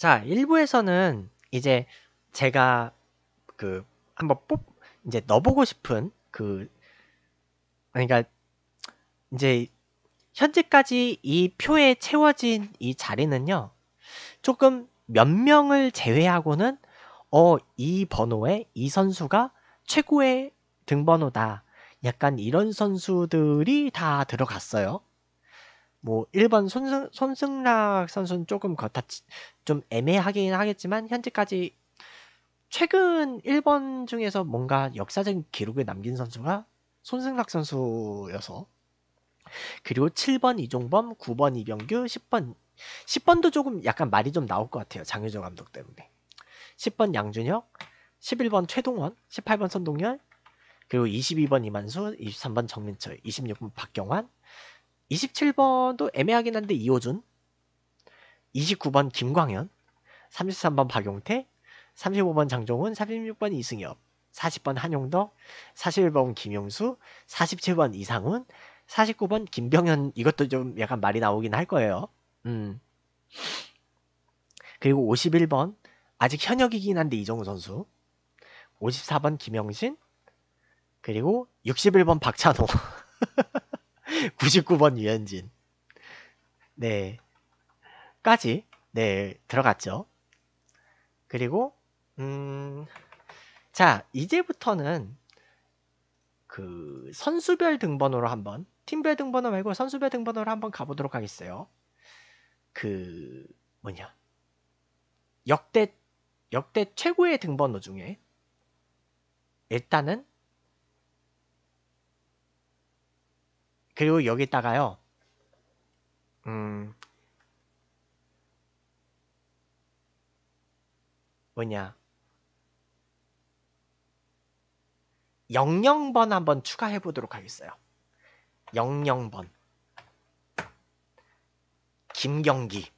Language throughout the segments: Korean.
자, 1부에서는 이제 제가 그 한번 뽑 이제 넣어보고 싶은 그 그러니까 이제 현재까지 이 표에 채워진 이 자리는요. 조금 몇 명을 제외하고는 어, 이 번호에 이 선수가 최고의 등번호다. 약간 이런 선수들이 다 들어갔어요. 뭐 1번 손승, 손승락 선수는 조금 겉다 좀 애매하긴 하겠지만 현재까지 최근 1번 중에서 뭔가 역사적인 기록을 남긴 선수가 손승락 선수여서 그리고 7번 이종범, 9번 이병규, 10번 10번도 조금 약간 말이 좀 나올 것 같아요. 장효조 감독 때문에. 10번 양준혁, 11번 최동원, 18번 선동열, 그리고 22번 이만수, 23번 정민철, 26번 박경환, 27번도 애매하긴 한데 이호준, 29번 김광현, 33번 박용태, 35번 장종훈, 36번 이승엽, 40번 한용덕, 41번 김용수, 47번 이상훈, 49번 김병현 이것도 좀 약간 말이 나오긴 할 거예요. 음. 그리고 51번 아직 현역이긴 한데 이정우 선수. 54번 김영신. 그리고 61번 박찬호. 99번 유현진. 네. 까지 네, 들어갔죠. 그리고 음 자, 이제부터는 그 선수별 등번호로 한번 팀별 등번호 말고 선수별 등번호로 한번 가보도록 하겠어요. 그 뭐냐 역대 역대 최고의 등번호 중에 일단은 그리고 여기다가요. 음. 뭐냐. 00번 한번 추가해 보도록 하겠어요. 00번. 김경기.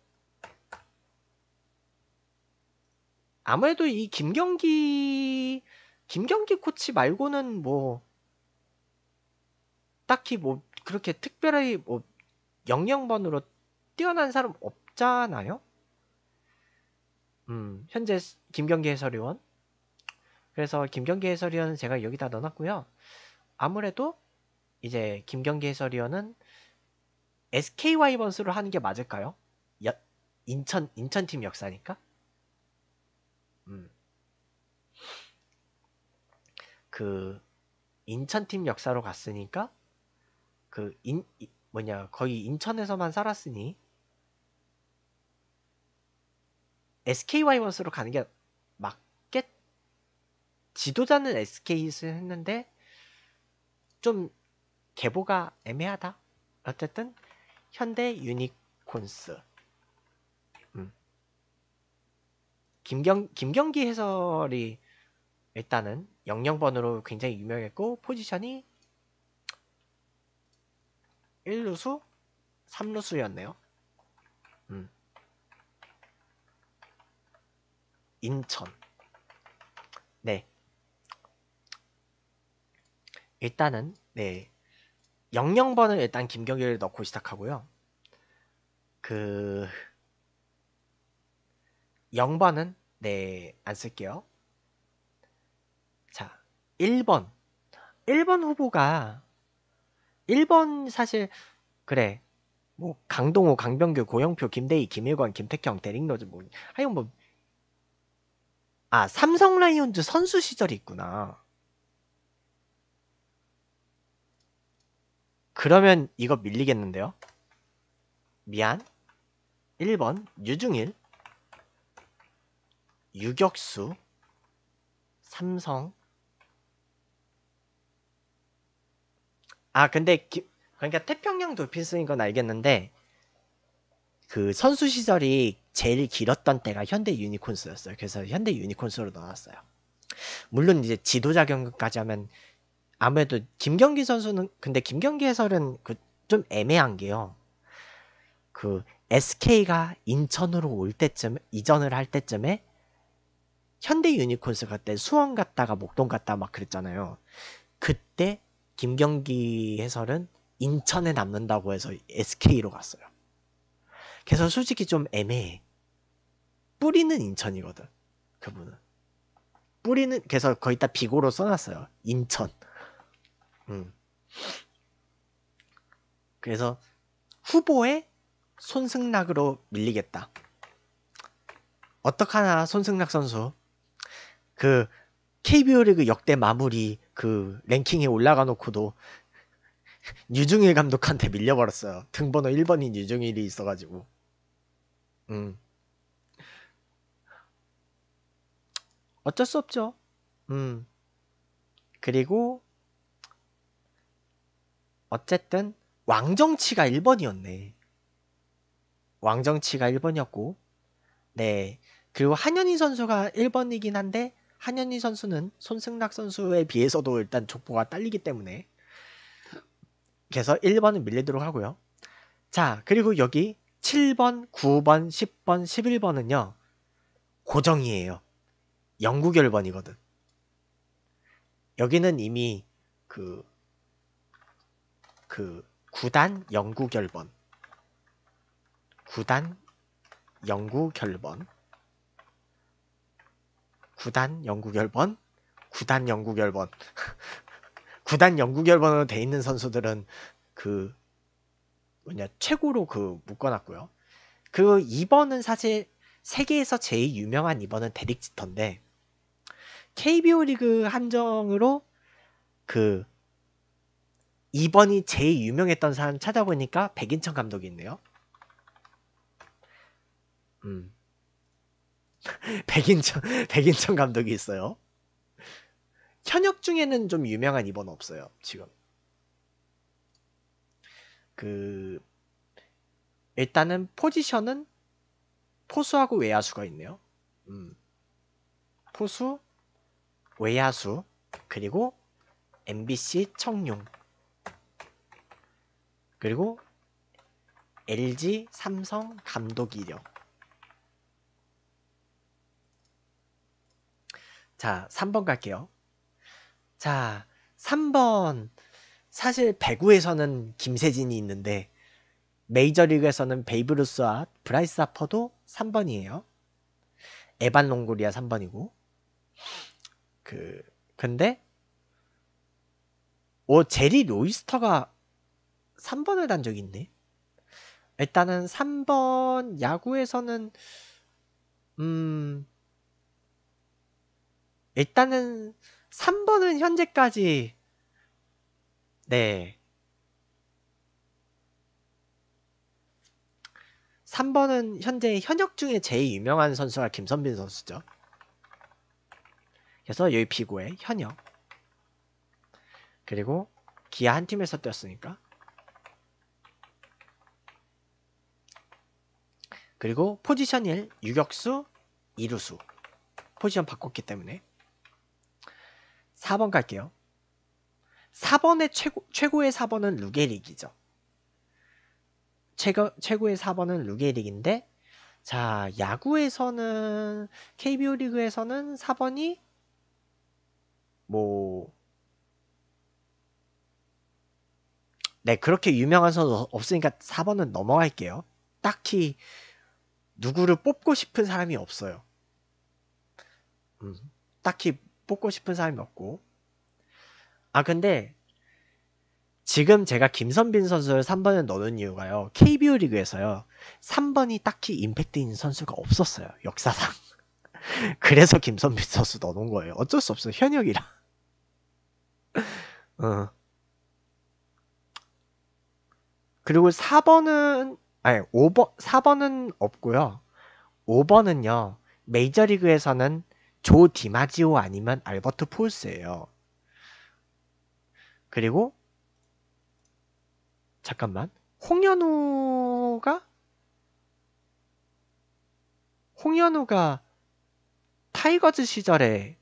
아무래도 이 김경기 김경기 코치 말고는 뭐 딱히 뭐 그렇게 특별히 뭐 00번으로 뛰어난 사람 없잖아요. 음, 현재 김경기 해설위원. 그래서 김경기 해설위원은 제가 여기다 넣어놨고요. 아무래도 이제 김경기 해설위원은 SK 와이번스로 하는 게 맞을까요? 여, 인천 인천팀 역사니까. 음. 그 인천팀 역사로 갔으니까 그 인 뭐냐 거의 인천에서만 살았으니 SK 와이번스로 가는 게 맞겠 지도자는 SK를 했는데 좀 계보가 애매하다. 어쨌든 현대 유니콘스. 음. 김경 김경기 해설이 일단은 00번으로 굉장히 유명했고 포지션이 1루수, 3루수였네요. 음. 인천. 네. 일단은 네. 00번을 일단 김경기를 넣고 시작하고요. 그 0번은 네, 안 쓸게요. 자, 1번. 1번 후보가 1번 사실 그래. 뭐 강동호, 강병규, 고영표, 김대희, 김일권, 김택형, 데릭로즈 뭐 하여간 뭐 아, 삼성 라이온즈 선수 시절이 있구나. 그러면 이거 밀리겠는데요? 미안. 1번 유중일 유격수 삼성 아 근데 기, 그러니까 태평양 돌핀스인 건 알겠는데 그 선수 시절이 제일 길었던 때가 현대 유니콘스였어요. 그래서 현대 유니콘스로 넣어놨어요. 물론 이제 지도자 경력까지 하면 아무래도 김경기 선수는 근데 김경기 해설은 그 좀 애매한 게요. 그 SK가 인천으로 올 때쯤 이전을 할 때쯤에 현대 유니콘스 그때 수원 갔다가 목동 갔다 막 그랬잖아요. 그때 김경기 해설은 인천에 남는다고 해서 SK로 갔어요. 그래서 솔직히 좀 애매해. 뿌리는 인천이거든. 그분은. 뿌리는 그래서 거기다 비고로 써놨어요. 인천. 음. 그래서 후보에 손승락으로 밀리겠다. 어떡하나 손승락 선수 그 KBO 리그 역대 마무리 그 랭킹에 올라가 놓고도 유중일 감독한테 밀려버렸어요. 등번호 1번인 유중일이 있어가지고. 음. 어쩔 수 없죠. 음. 그리고 어쨌든 왕정치가 1번이었네. 왕정치가 1번이었고 네. 그리고 한현희 선수가 1번이긴 한데 한현희 선수는 손승락 선수에 비해서도 일단 족보가 딸리기 때문에 그래서 1번은 밀리도록 하고요. 자, 그리고 여기 7번, 9번, 10번, 11번은요. 고정이에요. 영구 결번이거든. 여기는 이미 그, 그, 9단 영구 결번. 9단 영구 결번. 9단 영구 결번. 9단 영구 결번. 9단 영구 결번으로 돼 있는 선수들은 그 뭐냐 최고로 그 묶어놨고요. 그 2번은 사실 세계에서 제일 유명한 2번은 데릭 지터인데 KBO 리그 한정으로 그 2번이 제일 유명했던 사람 찾아보니까 백인천 감독이 있네요. 음. 백인천 백인천 감독이 있어요. 현역 중에는 좀 유명한 2번 없어요. 지금. 그 일단은 포지션은 포수하고 외야수가 있네요. 음. 포수, 외야수, 그리고 MBC 청룡, 그리고 LG 삼성 감독 이력. 자, 3번 갈게요. 자, 3번. 사실 배구에서는 김세진이 있는데 메이저리그에서는 베이브 루스와 브라이스 하퍼도 3번이에요. 에반 롱고리아 3번이고. 그 근데 오 제리 로이스터가 3번을 단 적이 있네. 일단은 3번 야구에서는 음 일단은 3번은 현재까지. 네. 3번은 현재 현역 중에 제일 유명한 선수가 김선빈 선수죠. 그래서 여기 피고에 현역. 그리고 기아 한 팀에서 뛰었으니까. 그리고 포지션 1 유격수 2루수. 포지션 바꿨기 때문에 4번 갈게요. 4번의 최고, 최고의 4번은 루게릭이죠. 최고, 최고의 4번은 루게릭인데, 자, 야구에서는, KBO 리그에서는 4번이, 뭐, 네, 그렇게 유명한 선수 없으니까 4번은 넘어갈게요. 딱히, 누구를 뽑고 싶은 사람이 없어요. 음, 딱히 뽑고 싶은 사람이 없고. 아, 근데 지금 제가 김선빈 선수를 3번에 넣는 이유가요. KBO 리그에서요. 3번이 딱히 임팩트 있는 선수가 없었어요. 역사상. 그래서 김선빈 선수 넣어놓은 거예요. 어쩔 수 없어요. 현역이라. 어. 그리고 4번은 아니 5번 4번은 없고요. 5번은요. 메이저리그에서는 조 디마지오 아니면 알버트 폴스예요. 그리고 잠깐만 홍현우가 홍현우가 타이거즈 시절에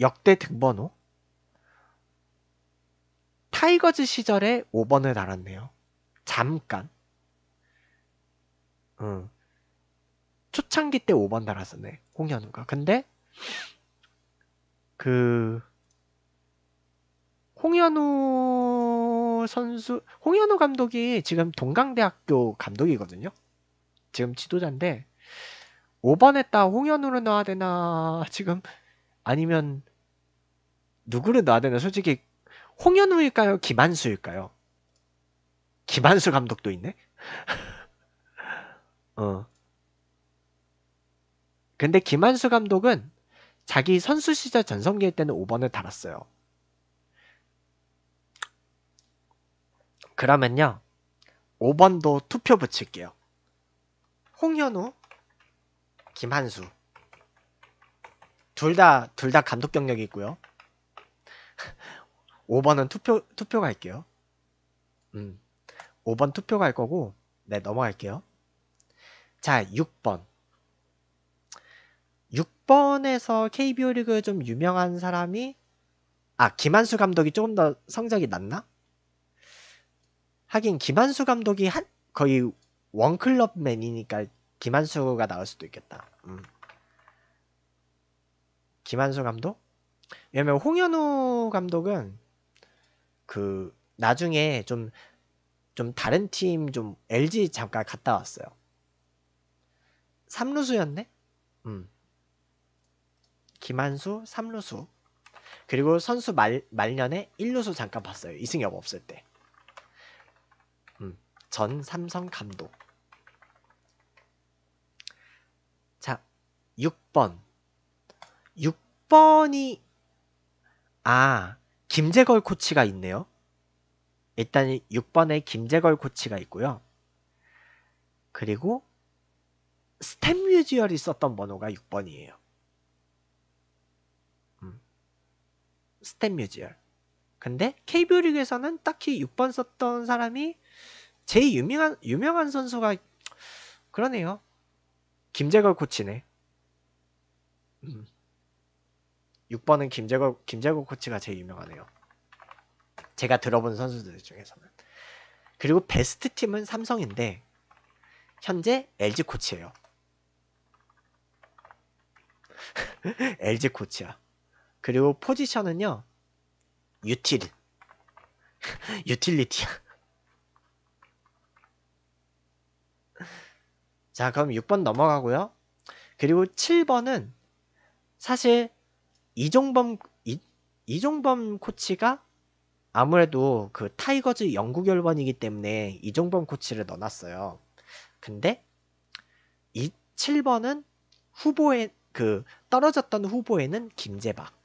역대 등번호 타이거즈 시절에 5번을 달았네요. 잠깐. 응. 초창기 때 5번 달았었네. 홍현우가. 근데 그 홍현우 선수, 홍현우 감독이 지금 동강대학교 감독이거든요. 지금 지도자인데 5번에다 홍현우를 넣어야 되나 지금 아니면 누구를 넣어야 되나 솔직히 홍현우일까요? 김한수일까요? 김한수 감독도 있네. 어. 근데 김한수 감독은 자기 선수 시절 전성기일 때는 5번을 달았어요. 그러면요. 5번도 투표 붙일게요. 홍현우, 김한수. 둘 다, 둘 다 감독 경력이 있고요. 5번은 투표, 투표 갈게요. 음. 5번 투표 갈 거고, 네, 넘어갈게요. 자, 6번. 6번에서 KBO 리그 좀 유명한 사람이, 아, 김한수 감독이 조금 더 성적이 낮나? 하긴, 김한수 감독이 한, 거의 원클럽맨이니까 김한수가 나올 수도 있겠다. 음. 김한수 감독? 왜냐면 홍현우 감독은 그 나중에 좀좀 다른 팀 좀 LG 잠깐 갔다 왔어요. 3루수였네? 음. 김한수 3루수. 그리고 선수 말, 말년에 1루수 잠깐 봤어요. 이승엽 없을 때. 음. 전 삼성 감독. 자, 6번. 6번이 아, 김재걸 코치가 있네요. 일단 6번에 김재걸 코치가 있고요. 그리고 스탠 뮤지얼이 썼던 번호가 6번이에요. 음. 스탠 뮤지얼. 근데 KBO 리그에서는 딱히 6번 썼던 사람이 제일 유명한 유명한 선수가 그러네요. 김재걸 코치네. 음. 6번은 김재걸 김재걸 코치가 제일 유명하네요. 제가 들어본 선수들 중에서는. 그리고 베스트 팀은 삼성인데 현재 LG 코치예요. LG 코치야. 그리고 포지션은요. 유틸. 유틸리티야. 자, 그럼 6번 넘어가고요. 그리고 7번은 사실 이종범 이, 이종범 코치가 아무래도 그 타이거즈 영구 결번이기 때문에 이종범 코치를 넣어놨어요. 근데 이 7번은 후보에 그 떨어졌던 후보에는 김재박.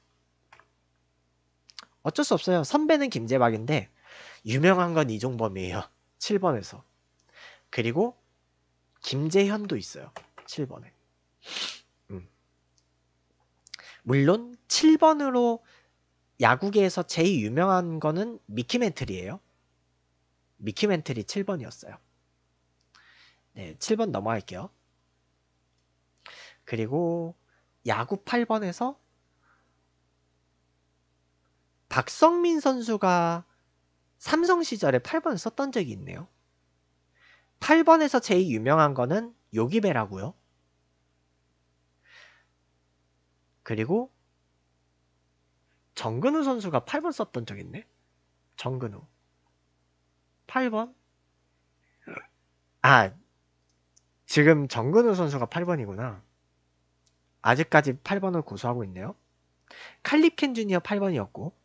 어쩔 수 없어요. 선배는 김재박인데 유명한 건 이종범이에요. 7번에서. 그리고 김재현도 있어요. 7번에. 음. 물론 7번으로 야구계에서 제일 유명한 거는 미키멘틀이에요. 미키멘틀이 7번이었어요. 네, 7번 넘어갈게요. 그리고 야구 8번에서 박성민 선수가 삼성 시절에 8번 썼던 적이 있네요. 8번에서 제일 유명한 거는 요기베라고요. 그리고 정근우 선수가 8번 썼던 적 있네. 정근우. 8번? 아, 지금 정근우 선수가 8번이구나. 아직까지 8번을 고수하고 있네요. 칼리켄 주니어 8번이었고.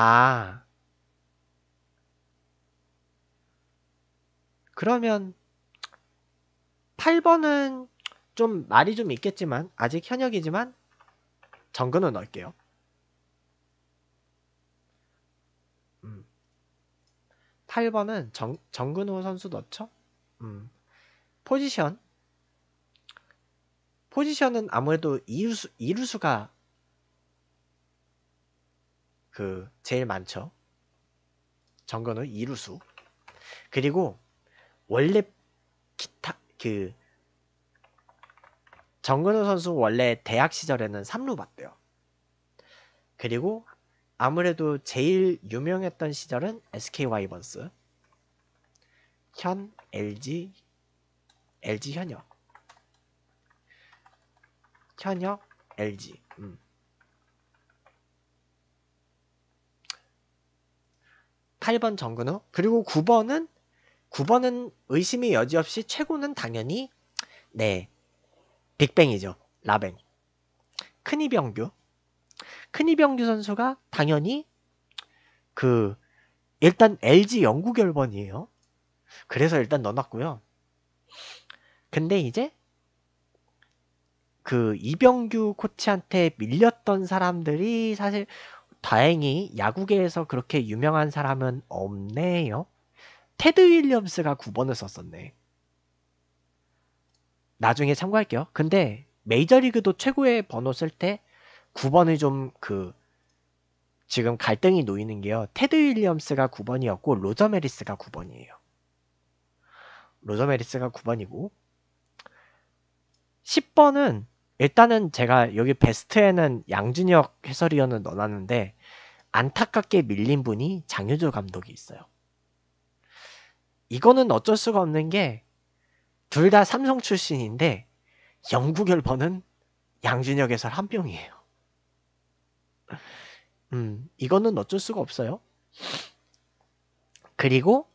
아. 그러면 8번은 좀 말이 좀 있겠지만 아직 현역이지만 정근우 넣을게요. 음. 8번은 정, 정근우 선수 넣죠? 음. 포지션. 포지션은 아무래도 이루수, 이루수가 그 제일 많죠. 정근우 이루수. 그리고 원래 기타 그 정근우 선수 원래 대학 시절에는 3루 봤대요. 그리고 아무래도 제일 유명했던 시절은 SK 와이번스, 현 LG, LG 현역, 현역 LG. 음. 8번 정근우 그리고 9번은 9번은 의심이 여지없이 최고는 당연히 네 빅뱅이죠. 라뱅. 큰이병규. 큰이병규 선수가 당연히 그 일단 LG 영구 결번이에요. 그래서 일단 넣어놨고요. 근데 이제 그 이병규 코치한테 밀렸던 사람들이 사실 다행히 야구계에서 그렇게 유명한 사람은 없네요. 테드 윌리엄스가 9번을 썼었네. 나중에 참고할게요. 근데 메이저리그도 최고의 번호 쓸 때 9번을 좀 그 지금 갈등이 놓이는 게요. 테드 윌리엄스가 9번이었고 로저 메리스가 9번이에요. 로저 메리스가 9번이고 10번은 일단은 제가 여기 베스트에는 양준혁 해설위원을 넣어놨는데 안타깝게 밀린 분이 장효조 감독이 있어요. 이거는 어쩔 수가 없는 게 둘 다 삼성 출신인데 영구 결번은 양준혁 해설 한 병이에요. 음, 이거는 어쩔 수가 없어요. 그리고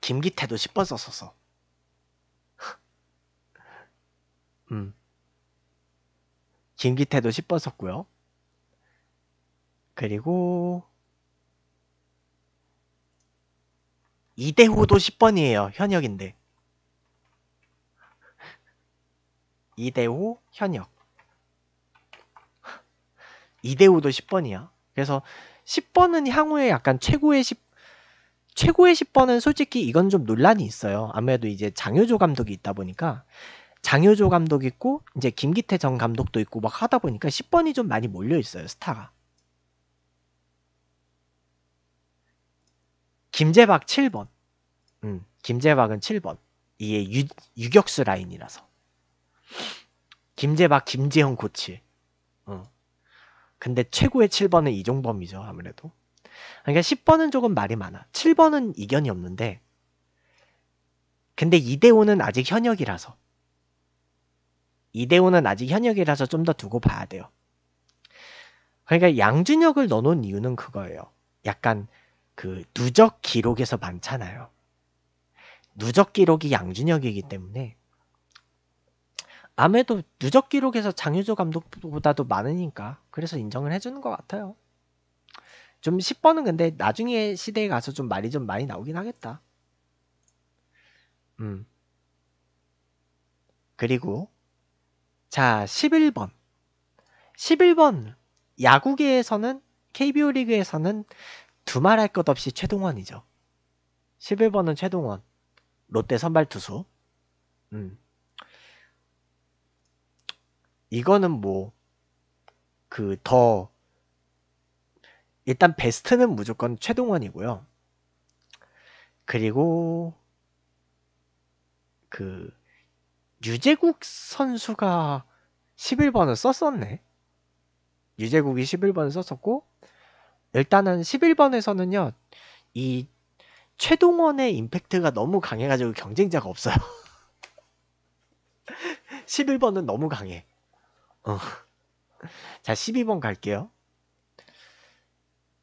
김기태도 10번 썼어서. 음. 김기태도 10번 썼고요. 그리고 이대호도 10번이에요. 현역인데. 이대호, 현역. 이대호도 10번이야. 그래서 10번은 향후에 약간 최고의 10 최고의 10번은 솔직히 이건 좀 논란이 있어요. 아무래도 이제 장효조 감독이 있다 보니까 장효조 감독 있고 이제 김기태 전 감독도 있고 막 하다 보니까 10번이 좀 많이 몰려 있어요. 스타가. 김재박 7번. 음, 김재박은 7번. 이게 유, 유격수 라인이라서. 김재박, 김재형 코치. 어. 근데 최고의 7번은 이종범이죠, 아무래도. 그러니까 10번은 조금 말이 많아. 7번은 이견이 없는데, 근데 이대호는 아직 현역이라서. 이대호는 아직 현역이라서 좀 더 두고 봐야 돼요. 그러니까 양준혁을 넣어놓은 이유는 그거예요. 약간 그 누적 기록에서 많잖아요. 누적 기록이 양준혁이기 때문에 아무래도 누적 기록에서 장유조 감독보다도 많으니까 그래서 인정을 해주는 것 같아요. 좀 10번은 근데 나중에 시대에 가서 좀 말이 좀 많이 나오긴 하겠다. 음. 그리고 자 11번 11번 야구계에서는 KBO 리그에서는 두말할 것 없이 최동원이죠. 11번은 최동원 롯데 선발 투수 음. 이거는 뭐 그 더 일단 베스트는 무조건 최동원이고요. 그리고 그 유재국 선수가 11번을 썼었네. 유재국이 11번을 썼었고 일단은 11번에서는요. 이 최동원의 임팩트가 너무 강해가지고 경쟁자가 없어요. 11번은 너무 강해. 어. 자, 12번 갈게요.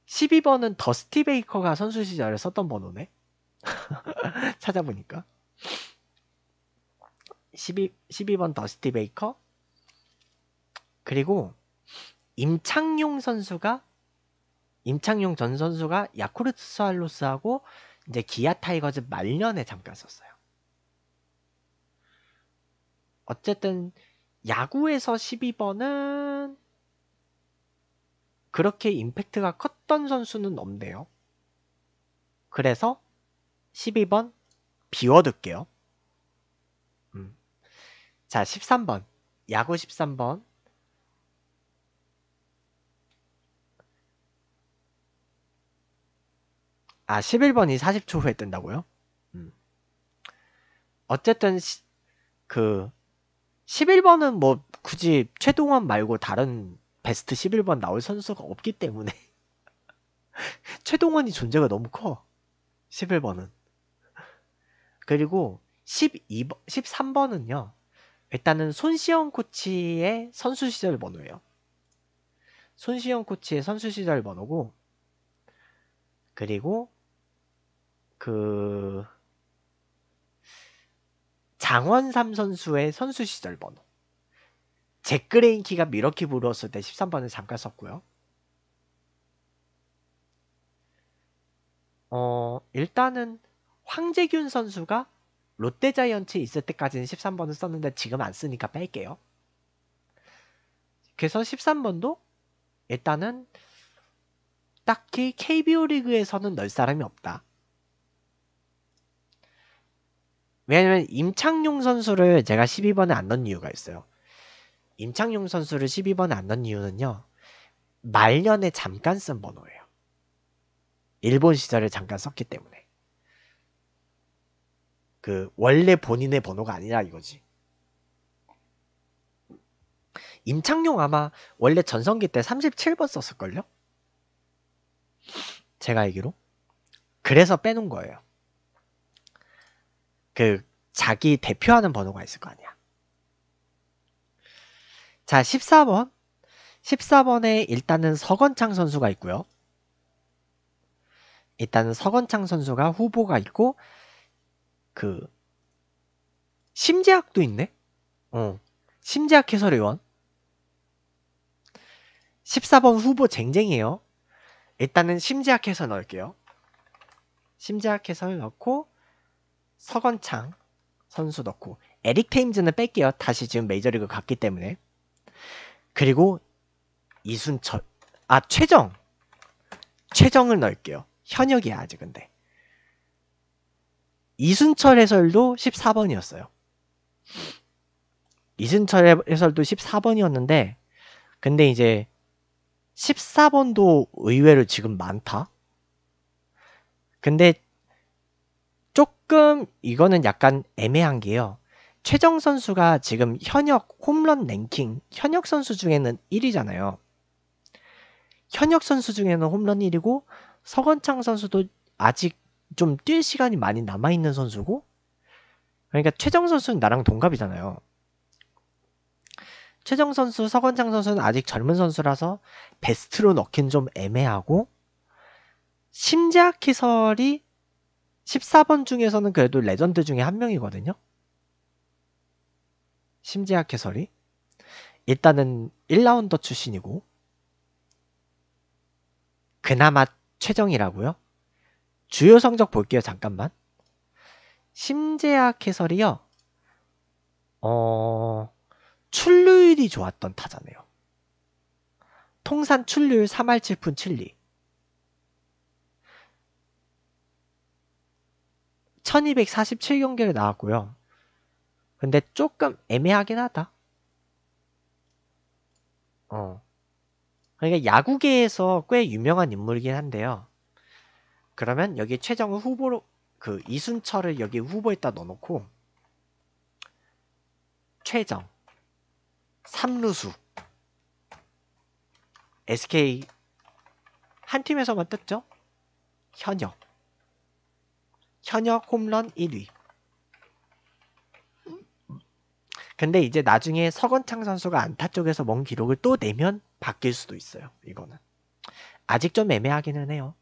12번은 더스티 베이커가 선수 시절에 썼던 번호네. 찾아보니까. 12, 12번 더스티 베이커. 그리고 임창용 선수가 임창용 전 선수가 야쿠르트 스왈로스하고 이제 기아 타이거즈 말년에 잠깐 썼어요. 어쨌든 야구에서 12번은 그렇게 임팩트가 컸던 선수는 없네요. 그래서 12번 비워둘게요. 음. 자, 13번. 야구 13번. 아, 11번이 40초 후에 뜬다고요? 음. 어쨌든 시, 그 11번은 뭐 굳이 최동원 말고 다른 베스트 11번 나올 선수가 없기 때문에 최동원이 존재가 너무 커. 11번은. 그리고 12번, 13번은요. 일단은 손시영 코치의 선수 시절 번호예요. 손시영 코치의 선수 시절 번호고 그리고 그 장원삼 선수의 선수 시절 번호. 잭 그레인키가 미러키 부르었을 때 13번을 잠깐 썼고요. 어, 일단은 황재균 선수가 롯데자이언츠에 있을 때까지는 13번을 썼는데 지금 안 쓰니까 뺄게요. 그래서 13번도 일단은 딱히 KBO 리그에서는 넣을 사람이 없다. 왜냐면 임창용 선수를 제가 12번에 안 넣은 이유가 있어요. 임창용 선수를 12번에 안 넣은 이유는요. 말년에 잠깐 쓴 번호예요. 일본 시절에 잠깐 썼기 때문에. 그 원래 본인의 번호가 아니라 이거지. 임창용 아마 원래 전성기 때 37번 썼을걸요? 제가 알기로. 그래서 빼놓은 거예요. 그 자기 대표하는 번호가 있을 거 아니야. 자, 14번. 14번에 일단은 서건창 선수가 있고요. 일단은 서건창 선수가 후보가 있고 그 심재학도 있네. 어. 심재학 해설위원. 14번 후보 쟁쟁이에요. 일단은 심재학 해설 넣을게요. 심재학 해설 넣고 서건창 선수 넣고 에릭 테임즈는 뺄게요. 다시 지금 메이저리그 갔기 때문에. 그리고 이순철 아 최정 최정을 넣을게요. 현역이야 아직 근데. 이순철 해설도 14번이었어요. 이순철 해설도 14번이었는데 근데 이제 14번도 의외로 지금 많다. 근데 조금 이거는 약간 애매한 게요. 최정 선수가 지금 현역 홈런 랭킹 현역 선수 중에는 1위잖아요. 현역 선수 중에는 홈런 1위고 서건창 선수도 아직 좀 뛸 시간이 많이 남아 있는 선수고 그러니까 최정 선수는 나랑 동갑이잖아요. 최정 선수, 서건창 선수는 아직 젊은 선수라서 베스트로 넣긴 좀 애매하고 심재학 해설이 14번 중에서는 그래도 레전드 중에 한 명이거든요. 심재학 해설이 일단은 1라운더 출신이고 그나마 최정이라고요. 주요 성적 볼게요. 잠깐만. 심재학 해설이요. 어... 출루율이 좋았던 타자네요. 통산 출루율 3할 7푼 7리. 1247경기를 나왔고요. 근데 조금 애매하긴 하다. 어. 그러니까 야구계에서 꽤 유명한 인물이긴 한데요. 그러면 여기 최정 후보로 그 이순철을 여기 후보에다 넣어놓고 최정 삼루수 SK 한 팀에서만 떴죠? 현역 현역 홈런 1위 근데 이제 나중에 서건창 선수가 안타 쪽에서 먼 기록을 또 내면 바뀔 수도 있어요. 이거는 아직 좀 애매하기는 해요.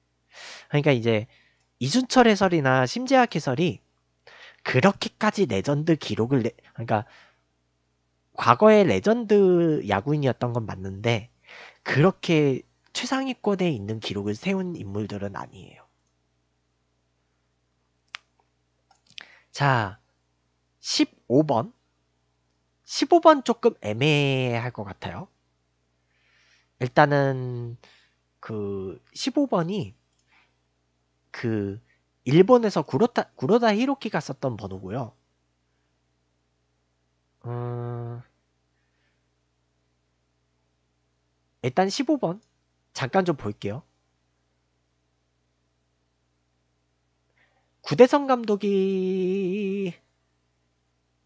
그러니까 이제 이순철 해설이나 심재학 해설이 그렇게까지 레전드 기록을 내, 그러니까 과거에 레전드 야구인이었던 건 맞는데 그렇게 최상위권에 있는 기록을 세운 인물들은 아니에요. 자, 15번. 15번 조금 애매할 것 같아요. 일단은 그 15번이 그 일본에서 구로타, 구로다 히로키가 썼던 번호고요. 음, 일단 15번 잠깐 좀 볼게요. 구대성 감독이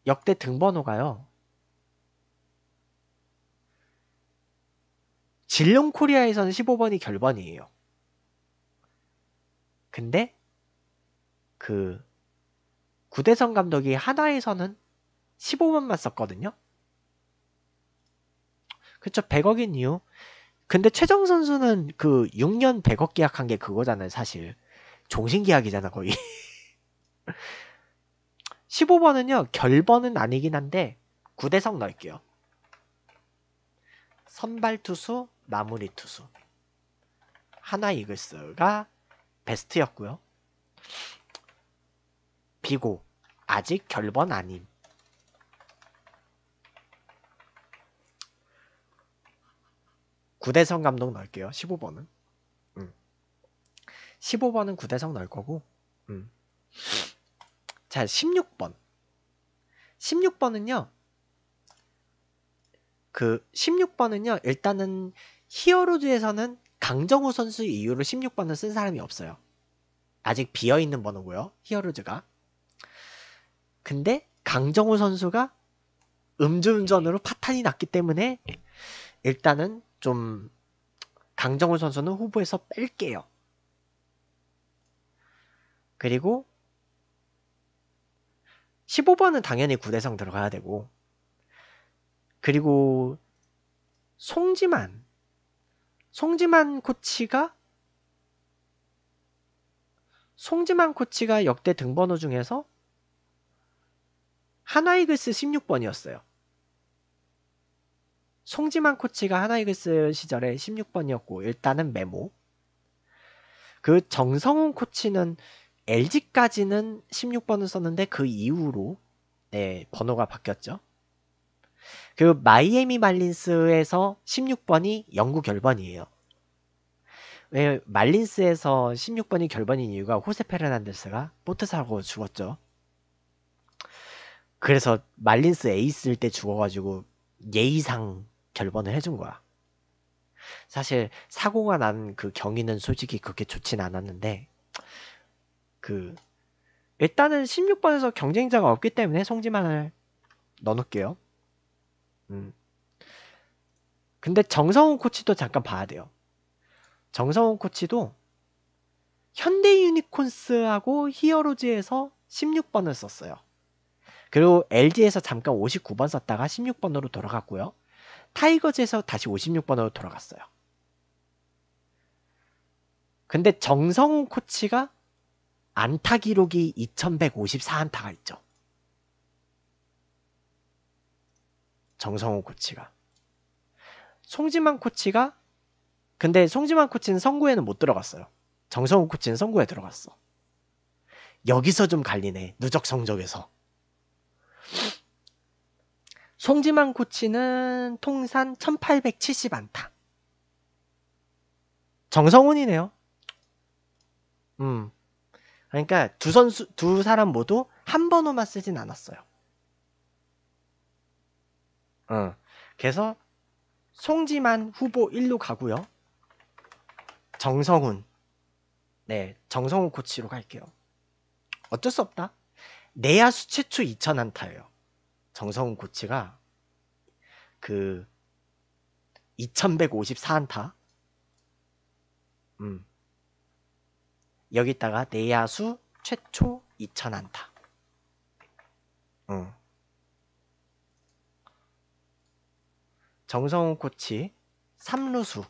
역대 등번호가요. 진룡 코리아에서는 15번이 결번이에요. 근데 그 구대성 감독이 하나에서는 15번만 썼거든요. 그쵸 100억인 이유. 근데 최정 선수는 그 6년 100억 계약한 게 그거잖아요, 사실. 종신 계약이잖아 거의 15번은요 결번은 아니긴 한데 구대성 넣을게요 선발 투수 마무리 투수 하나 이글스가 베스트였고요 비고 아직 결번 아님 구대성 감독 넣을게요 15번은 음. 15번은 구대성 넣을 거고 음. 자 16번 16번은요 그 16번은요 일단은 히어로즈에서는 강정호 선수 이후로 16번을 쓴 사람이 없어요 아직 비어있는 번호고요 히어로즈가 근데 강정호 선수가 음주운전으로 파탄이 났기 때문에 일단은 좀 강정호 선수는 후보에서 뺄게요. 그리고 15번은 당연히 구대성 들어가야 되고 그리고 송지만 송지만 코치가 송지만 코치가 역대 등번호 중에서 하나이글스 16번이었어요. 송지만 코치가 하나이글스 시절에 16번이었고 일단은 메모. 그 정성훈 코치는 LG까지는 16번을 썼는데 그 이후로 네, 번호가 바뀌었죠. 그 마이애미 말린스에서 16번이 영구 결번이에요. 왜 말린스에서 16번이 결번인 이유가 호세 페르난데스가 보트 사고 죽었죠. 그래서 말린스 에이스일 때 죽어가지고 예의상 결번을 해준 거야. 사실 사고가 난 그 경위는 솔직히 그렇게 좋진 않았는데 그 일단은 16번에서 경쟁자가 없기 때문에 송지만을 넣어놓을게요. 음. 근데 정성훈 코치도 잠깐 봐야 돼요. 정성훈 코치도 현대 유니콘스하고 히어로즈에서 16번을 썼어요. 그리고 LG에서 잠깐 59번 썼다가 16번으로 돌아갔고요. 타이거즈에서 다시 56번으로 돌아갔어요. 근데 정성훈 코치가 안타 기록이 2154안타가 있죠. 정성훈 코치가. 송지만 코치가 근데 송지만 코치는 선구에는 못 들어갔어요. 정성훈 코치는 선구에 들어갔어. 여기서 좀 갈리네. 누적 성적에서. 송지만 코치는 통산 1870 안타. 정성훈이네요. 음. 그러니까 두 선수, 두 사람 모두 한 번호만 쓰진 않았어요. 어. 그래서 송지만 후보 1로 가고요. 정성훈. 네, 정성훈 코치로 갈게요. 어쩔 수 없다. 내야수 최초 2000안타예요. 정성훈 코치가 그 2154안타 음. 여기다가 내야수 최초 2000안타 음. 정성훈 코치 3루수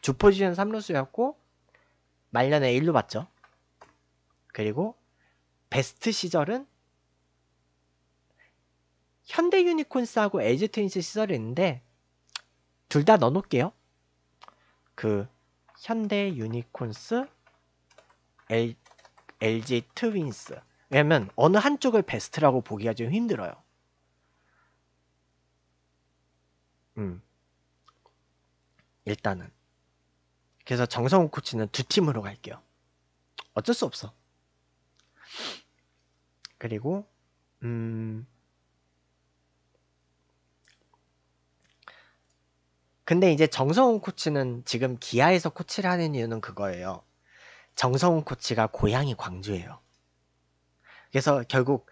주 포지션 3루수였고 말년에 1루 봤죠 그리고 베스트 시절은 현대 유니콘스하고 LG 트윈스 시절이 있는데 둘 다 넣어놓을게요. 그 현대 유니콘스, L, LG 트윈스. 왜냐면 어느 한쪽을 베스트라고 보기가 좀 힘들어요. 음. 일단은. 그래서 정성훈 코치는 두 팀으로 갈게요. 어쩔 수 없어. 그리고 음 근데 이제 정성훈 코치는 지금 기아에서 코치를 하는 이유는 그거예요. 정성훈 코치가 고향이 광주예요. 그래서 결국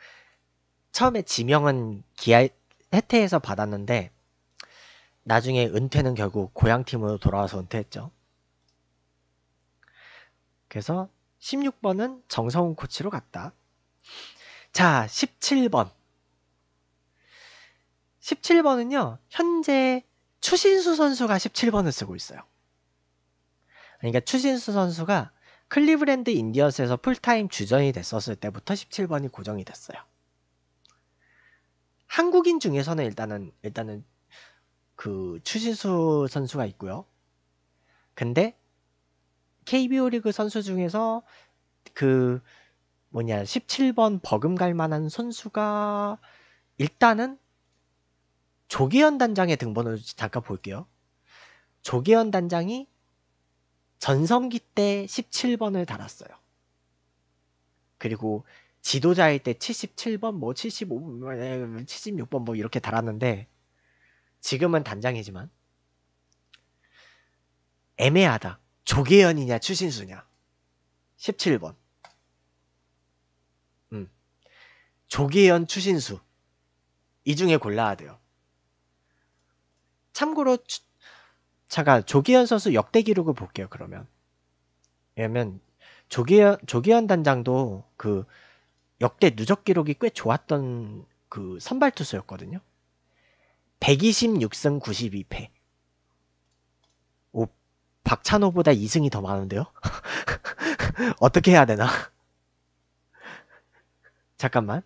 처음에 지명은 기아 해태에서 받았는데 나중에 은퇴는 결국 고향팀으로 돌아와서 은퇴했죠. 그래서 16번은 정성훈 코치로 갔다. 자, 17번. 17번은요, 현재 추신수 선수가 17번을 쓰고 있어요. 그러니까 추신수 선수가 클리브랜드 인디언스에서 풀타임 주전이 됐었을 때부터 17번이 고정이 됐어요. 한국인 중에서는 일단은 일단은 그 추신수 선수가 있고요. 근데 KBO 리그 선수 중에서 그 뭐냐 17번 버금갈 만한 선수가 일단은 조계현 단장의 등번호를 잠깐 볼게요. 조계현 단장이 전성기 때 17번을 달았어요. 그리고 지도자일 때 77번, 뭐 75번, 76번 뭐 이렇게 달았는데 지금은 단장이지만 애매하다. 조계현이냐 추신수냐. 17번. 음. 조계현 추신수. 이 중에 골라야 돼요. 참고로 추, 잠깐 조기현 선수 역대 기록을 볼게요. 그러면 왜냐면 조기현 조기현 단장도 그 역대 누적 기록이 꽤 좋았던 그 선발 투수였거든요. 126승 92패. 오, 박찬호보다 2승이 더 많은데요? 어떻게 해야 되나? 잠깐만.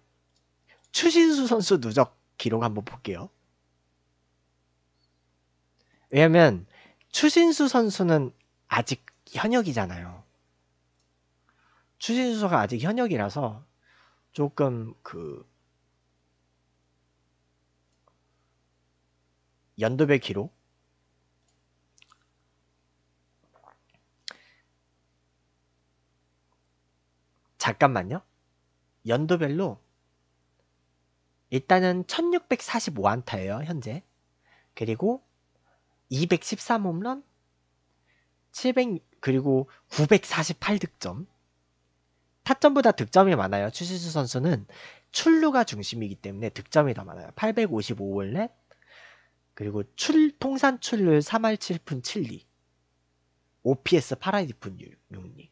추신수 선수 누적 기록 한번 볼게요. 왜냐면 추신수 선수는 아직 현역이잖아요. 추신수가 아직 현역이라서 조금 그 연도별 기록 잠깐만요. 연도별로 일단은 1645안타예요, 현재. 그리고 213홈런, 700 그리고 948득점. 타점보다 득점이 많아요. 추신수 선수는 출루가 중심이기 때문에 득점이 더 많아요. 855월렛 그리고 출 통산 출루율 3할 7푼 7리. OPS 8할 2푼 6리.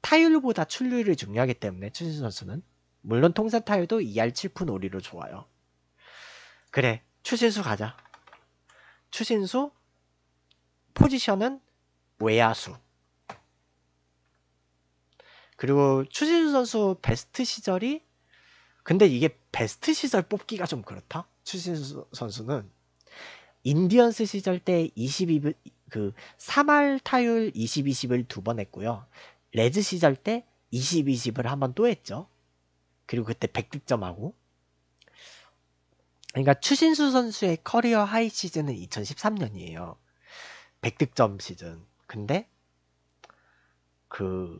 타율보다 출루율이 중요하기 때문에 추신수 선수는 물론 통산 타율도 2할 7푼 5리로 좋아요. 그래, 추신수 가자. 추신수 포지션은 외야수. 그리고 추신수 선수 베스트 시절이 근데 이게 베스트 시절 뽑기가 좀 그렇다. 추신수 선수는 인디언스 시절 때 22 그 3할 타율 20, 20을 두 번 했고요. 레즈 시절 때 20, 20을 한 번 또 했죠. 그리고 그때 100득점하고 그러니까 추신수 선수의 커리어 하이 시즌은 2013년이에요. 100득점 시즌. 근데 그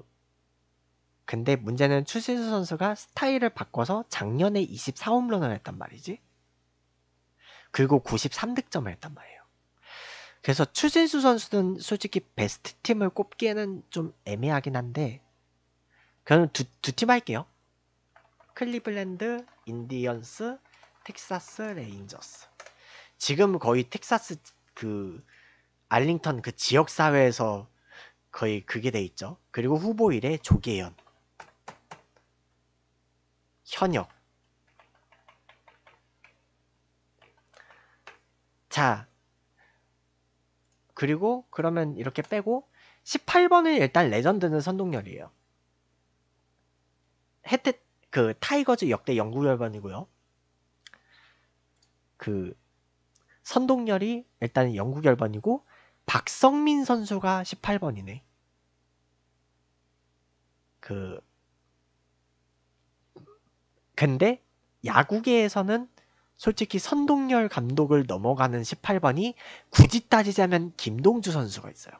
근데 문제는 추신수 선수가 스타일을 바꿔서 작년에 24홈런을 했단 말이지. 그리고 93득점을 했단 말이에요. 그래서 추신수 선수는 솔직히 베스트 팀을 꼽기에는 좀 애매하긴 한데 그럼 두팀 할게요. 클리블랜드, 인디언스, 텍사스 레인저스. 지금 거의 텍사스 그 알링턴 그 지역 사회에서 거의 그게 돼 있죠. 그리고 후보 1에 조계현. 현역. 자. 그리고 그러면 이렇게 빼고 18번은 일단 레전드는 선동열이에요. 해태 그 타이거즈 역대 영구 결번이고요. 그 선동열이 일단 영구 결번이고 박석민 선수가 18번이네. 그 근데 야구계에서는 솔직히 선동열 감독을 넘어가는 18번이 굳이 따지자면 김동주 선수가 있어요.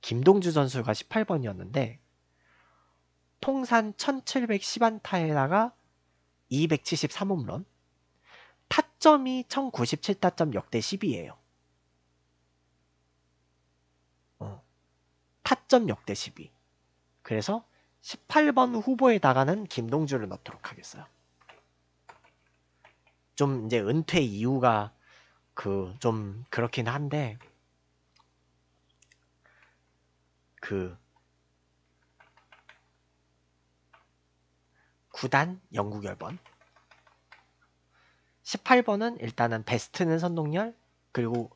김동주 선수가 18번이었는데 통산 1710안타에다가 273홈런 타점이 1097타점 역대 10위에요. 어. 타점 역대 10위. 그래서 18번 후보에 나가는 김동주를 넣도록 하겠어요. 좀 이제 은퇴 이유가 그 좀 그렇긴 한데 그 구단 영구 결번 18번은 일단은 베스트는 선동열 그리고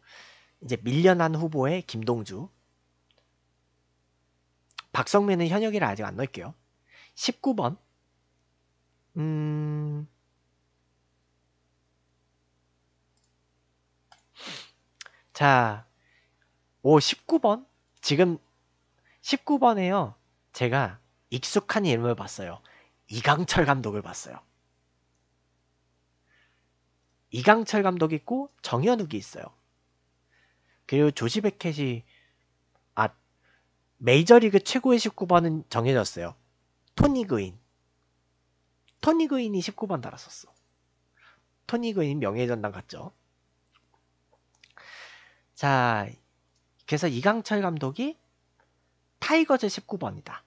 이제 밀려난 후보의 김동주 박성민은 현역이라 아직 안 넣을게요. 19번. 음. 자, 오 19번. 지금 19번에요. 제가 익숙한 이름을 봤어요. 이강철 감독을 봤어요. 이강철 감독 있고 정현욱이 있어요. 그리고 조시 베켓이 아 메이저리그 최고의 19번은 정해졌어요. 토니 그윈. 토니 그윈이 19번 달았었어. 토니 그윈 명예전당 갔죠. 자, 그래서 이강철 감독이 타이거즈 19번이다.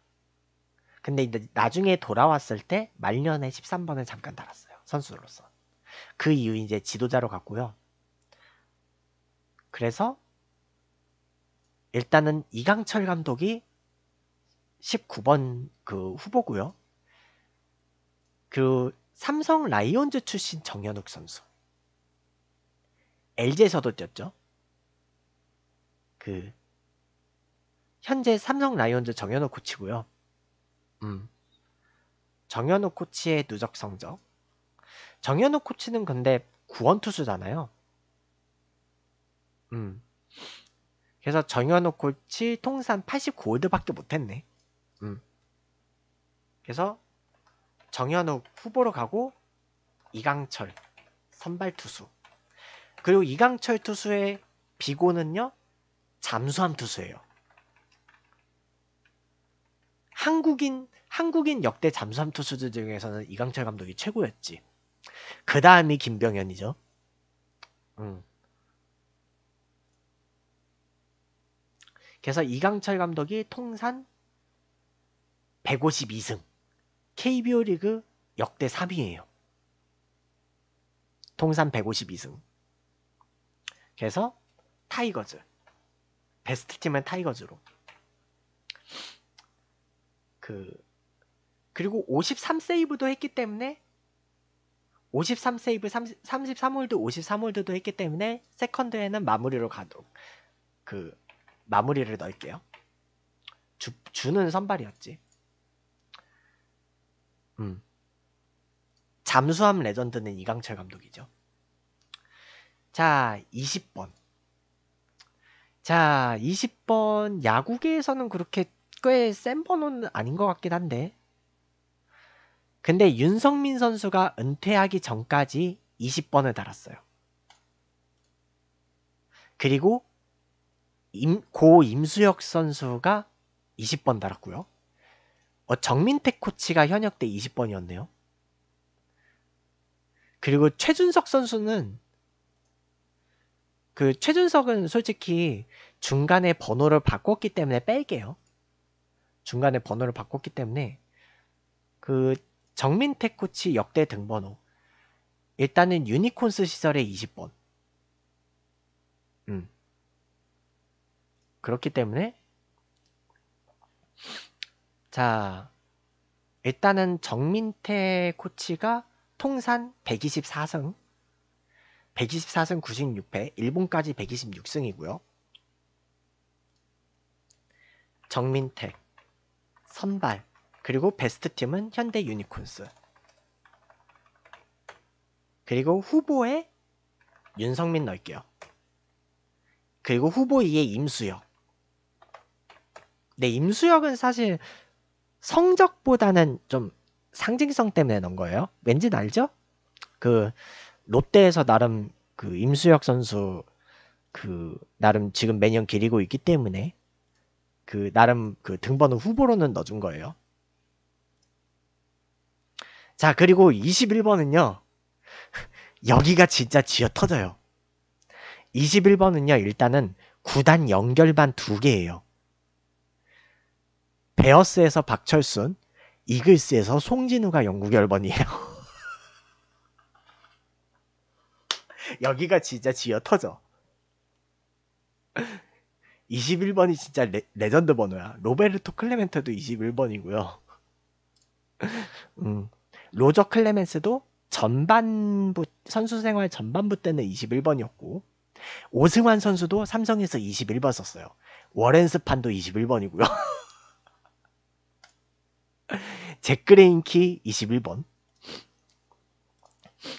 근데 나중에 돌아왔을 때 말년에 13번을 잠깐 달았어요. 선수로서. 그 이후 이제 지도자로 갔고요. 그래서 일단은 이강철 감독이 19번 그 후보고요. 그 삼성 라이온즈 출신 정현욱 선수. LG에서도 뛰었죠. 그 현재 삼성 라이온즈 정현욱 코치고요. 음. 정현욱 코치의 누적 성적. 정현욱 코치는 근데 구원 투수잖아요. 음. 그래서 정현욱 코치 통산 89홀드밖에 못했네. 음. 그래서 정현욱 후보로 가고 이강철 선발 투수. 그리고 이강철 투수의 비고는요. 잠수함 투수예요. 한국인 한국인 역대 잠수함 투수들 중에서는 이강철 감독이 최고였지. 그 다음이 김병현이죠. 음. 그래서 이강철 감독이 통산 152승. KBO 리그 역대 3위예요. 통산 152승. 그래서 타이거즈. 베스트 팀은 타이거즈로. 그 그리고 53세이브도 했기 때문에 53세이브 30, 33홀드 53홀드도 했기 때문에 세컨드에는 마무리로 가도록 그 마무리를 넣을게요. 주, 주는 선발이었지. 음. 잠수함 레전드는 이강철 감독이죠. 자, 20번. 자, 20번 야구계에서는 그렇게 꽤 센 번호는 아닌 것 같긴 한데. 근데 윤성민 선수가 은퇴하기 전까지 20번을 달았어요. 그리고 임, 고 임수혁 선수가 20번 달았고요. 어, 정민택 코치가 현역 때 20번이었네요. 그리고 최준석 선수는 그 최준석은 솔직히 중간에 번호를 바꿨기 때문에 뺄게요. 중간에 번호를 바꿨기 때문에 그 정민택 코치 역대 등번호 일단은 유니콘스 시절에 20번 음. 그렇기 때문에 자 일단은 정민태 코치가 통산 124승 124승 96패 일본까지 126승이고요. 정민택 선발 그리고 베스트 팀은 현대 유니콘스 그리고 후보에 윤성민 넣을게요. 그리고 후보 2에 임수혁 네, 임수혁은 사실 성적보다는 좀 상징성 때문에 넣은 거예요. 왠지 알죠? 그 롯데에서 나름 그 임수혁 선수 그 나름 지금 매년 기리고 있기 때문에 그 나름 그 등번호 후보로는 넣어준 거예요. 자 그리고 21번은요. 여기가 진짜 쥐어 터져요. 21번은요 일단은 구단 영결만 두 개예요. 베어스에서 박철순, 이글스에서 송진우가 영구 결번이에요. 여기가 진짜 쥐어 터져. 21번이 진짜 레, 레전드 번호야. 로베르토 클레멘트도 21번이고요. 음, 로저 클레멘스도 전반부 선수 생활 전반부 때는 21번이었고 오승환 선수도 삼성에서 21번 썼어요. 워렌 스판도 21번이고요. 잭 그레인키 21번.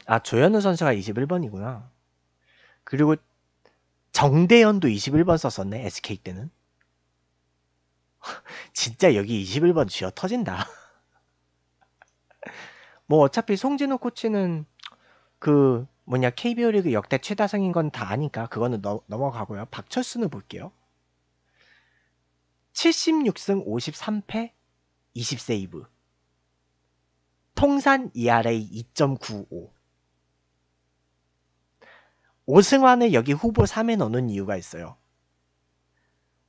아, 조현우 선수가 21번이구나. 그리고 정대현도 21번 썼었네, SK 때는. 진짜 여기 21번 쥐어 터진다. 뭐 어차피 송진우 코치는 그 뭐냐 KBO 리그 역대 최다승인 건 다 아니까 그거는 너, 넘어가고요. 박철순을 볼게요. 76승 53패 20세이브. 통산 ERA 2.95. 오승환을 여기 후보 3에 넣는 이유가 있어요.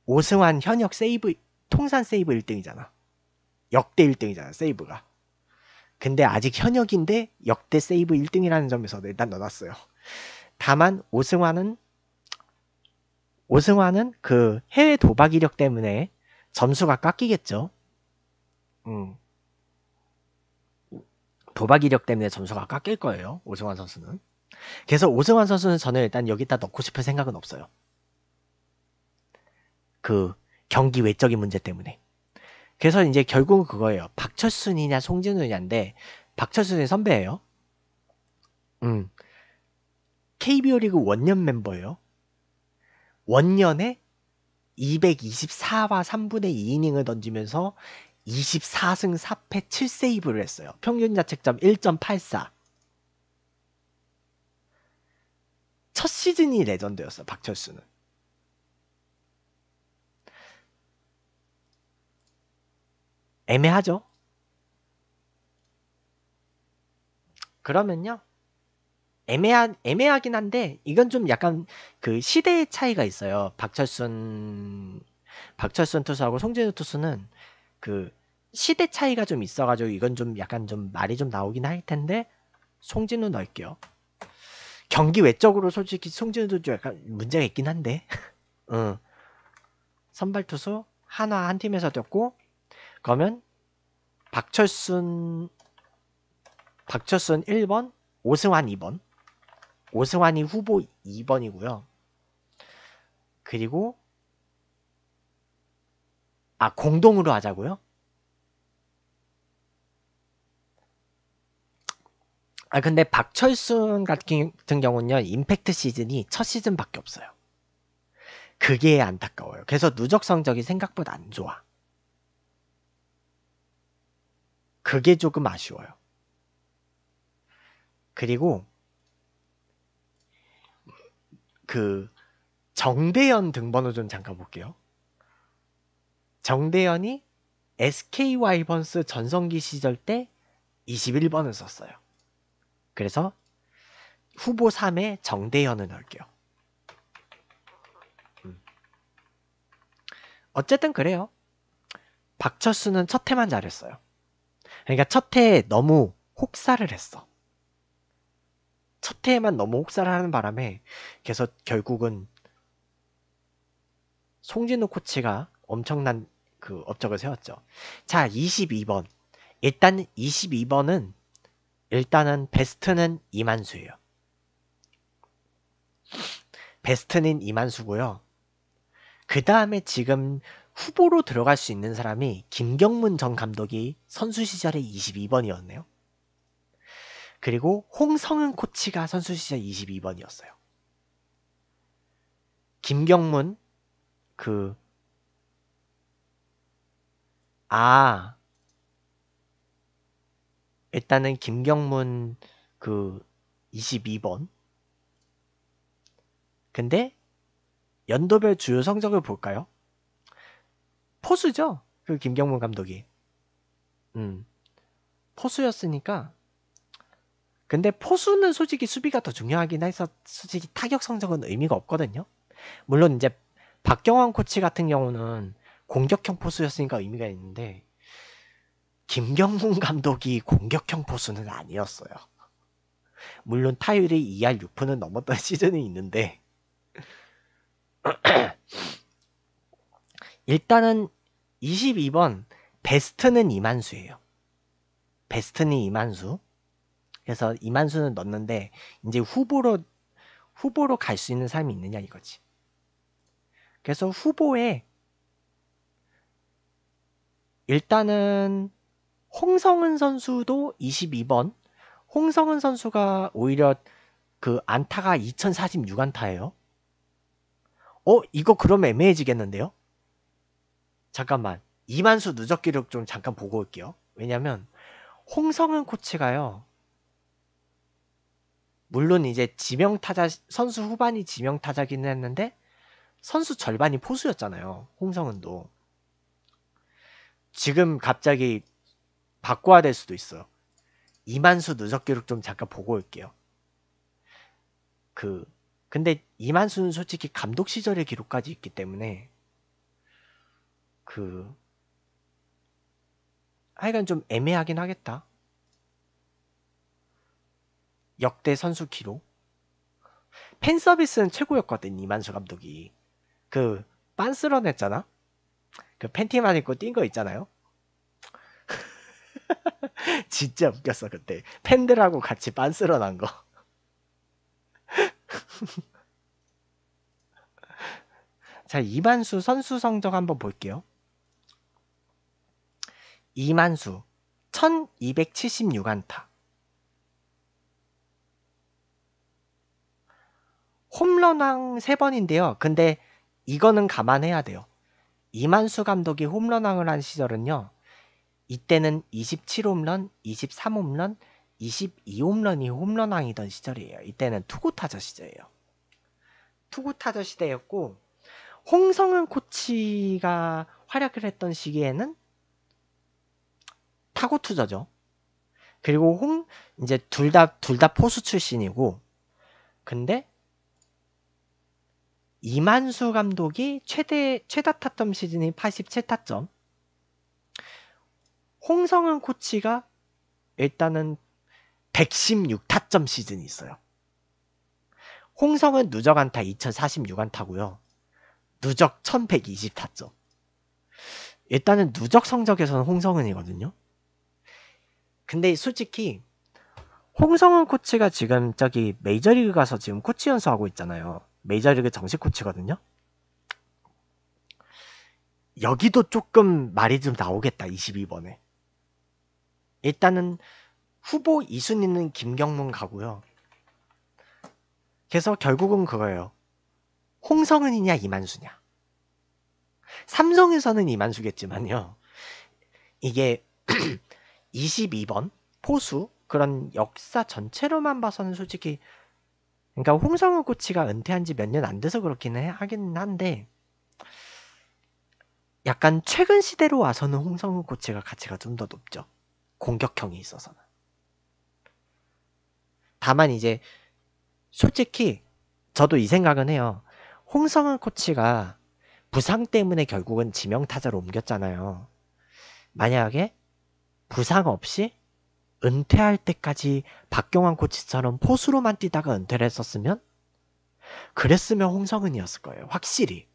오승환 현역 세이브 통산 세이브 1등이잖아. 역대 1등이잖아, 세이브가. 근데 아직 현역인데 역대 세이브 1등이라는 점에서 일단 넣어놨어요. 다만 오승환은 오승환은 그 해외 도박 이력 때문에 점수가 깎이겠죠. 음. 도박 이력 때문에 점수가 깎일 거예요. 오승환 선수는. 그래서 오승환 선수는 저는 일단 여기다 넣고 싶은 생각은 없어요. 그 경기 외적인 문제 때문에. 그래서 이제 결국은 그거예요. 박철순이냐 송진우냐인데 박철순이 선배예요. 음. KBO 리그 원년 멤버예요. 원년에 224와 3분의 2이닝을 던지면서 24승 4패 7세이브를 했어요. 평균 자책점 1.84. 첫 시즌이 레전드였어, 박철순은. 애매하죠? 그러면요. 애매한 애매하긴 한데 이건 좀 약간 그 시대의 차이가 있어요. 박철순 박철순 투수하고 송진우 투수는 그 시대 차이가 좀 있어가지고 이건 좀 약간 좀 말이 좀 나오긴 할 텐데 송진우 넣을게요. 경기 외적으로 솔직히 송진우도 좀 약간 문제가 있긴 한데, 응. 선발 투수 하나 한 팀에서 뛰었고 그러면 박철순 박철순 1번, 오승환 2번. 오승환이 후보 2번이고요. 그리고 아 공동으로 하자고요? 아 근데 박철순 같은 경우는요 임팩트 시즌이 첫 시즌밖에 없어요. 그게 안타까워요. 그래서 누적 성적이 생각보다 안 좋아. 그게 조금 아쉬워요. 그리고 그 정대현 등번호 좀 잠깐 볼게요. 정대현이 SK 와이번스 전성기 시절 때 21번을 썼어요. 그래서 후보 3에 정대현을 넣을게요. 음. 어쨌든 그래요. 박철수는 첫 해만 잘했어요. 그러니까 첫 해에 너무 혹사를 했어. 첫 해에만 너무 혹사를 하는 바람에 그래서 결국은 송진우 코치가 엄청난 그 업적을 세웠죠. 자, 22번. 일단 22번은 일단은 베스트는 이만수예요. 베스트는 이만수고요. 그 다음에 지금 후보로 들어갈 수 있는 사람이 김경문 전 감독이 선수 시절에 22번이었네요. 그리고 홍성은 코치가 선수 시절 22번이었어요. 김경문 그 아, 일단은 김경문 그 22번. 근데 연도별 주요 성적을 볼까요? 포수죠. 그 김경문 감독이. 음. 포수였으니까. 근데 포수는 솔직히 수비가 더 중요하긴 해서 솔직히 타격 성적은 의미가 없거든요. 물론 이제 박경환 코치 같은 경우는 공격형 포수였으니까 의미가 있는데 김경문 감독이 공격형 포수는 아니었어요. 물론 타율이 2할 6푼은 넘었던 시즌이 있는데 일단은 22번 베스트는 이만수예요. 베스트는 이만수. 그래서 이만수는 넣는데 이제 후보로 후보로 갈 수 있는 사람이 있느냐 이거지. 그래서 후보에 일단은 홍성은 선수도 22번. 홍성은 선수가 오히려 그 안타가 2046안타예요. 어, 이거 그러면 애매해지겠는데요? 잠깐만. 이만수 누적 기록 좀 잠깐 보고 올게요. 왜냐면 홍성은 코치가요. 물론 이제 지명 타자 선수 후반이 지명 타자기는 했는데 선수 절반이 포수였잖아요. 홍성은도. 지금 갑자기 바꿔야 될 수도 있어요. 이만수 누적 기록 좀 잠깐 보고 올게요. 그 근데 이만수는 솔직히 감독 시절의 기록까지 있기 때문에 그 하여간 좀 애매하긴 하겠다. 역대 선수 기록. 팬 서비스는 최고였거든 이만수 감독이. 그 빤스런 했잖아. 그 팬티만 입고 뛴 거 있잖아요. 진짜 웃겼어 그때 팬들하고 같이 빤스런 한 거. 자 이만수 선수 성적 한번 볼게요. 이만수 1276안타 홈런왕 3번인데요. 근데 이거는 감안해야 돼요. 이만수 감독이 홈런왕을 한 시절은요. 이때는 27홈런, 23홈런, 22홈런이 홈런왕이던 시절이에요. 이때는 투구 타자 시절이에요. 투구 타자 시대였고 홍성은 코치가 활약을 했던 시기에는 타고 투자죠. 그리고 홍 이제 둘 다 둘 다 포수 출신이고 근데 이만수 감독이 최대 최다 타점 시즌이 87타점. 홍성은 코치가 일단은 116타점 시즌이 있어요. 홍성은 누적 안타 2046안타고요. 누적 1120타점. 일단은 누적 성적에서는 홍성은이거든요. 근데 솔직히 홍성은 코치가 지금 저기 메이저리그 가서 지금 코치 연수하고 있잖아요. 메이저리그 정식 코치거든요. 여기도 조금 말이 좀 나오겠다. 22번에. 일단은 후보 2순위는 김경문 가고요. 그래서 결국은 그거예요. 홍성은이냐 이만수냐. 삼성에서는 이만수겠지만요. 이게 22번 포수 그런 역사 전체로만 봐서는 솔직히 그러니까 홍성우 코치가 은퇴한 지 몇 년 안 돼서 그렇기는 하긴 한데 약간 최근 시대로 와서는 홍성우 코치가 가치가 좀 더 높죠. 공격형이 있어서는. 다만 이제 솔직히 저도 이 생각은 해요. 홍성은 코치가 부상 때문에 결국은 지명 타자로 옮겼잖아요. 만약에 부상 없이 은퇴할 때까지 박경환 코치처럼 포수로만 뛰다가 은퇴를 했었으면 그랬으면 홍성은이었을 거예요. 확실히.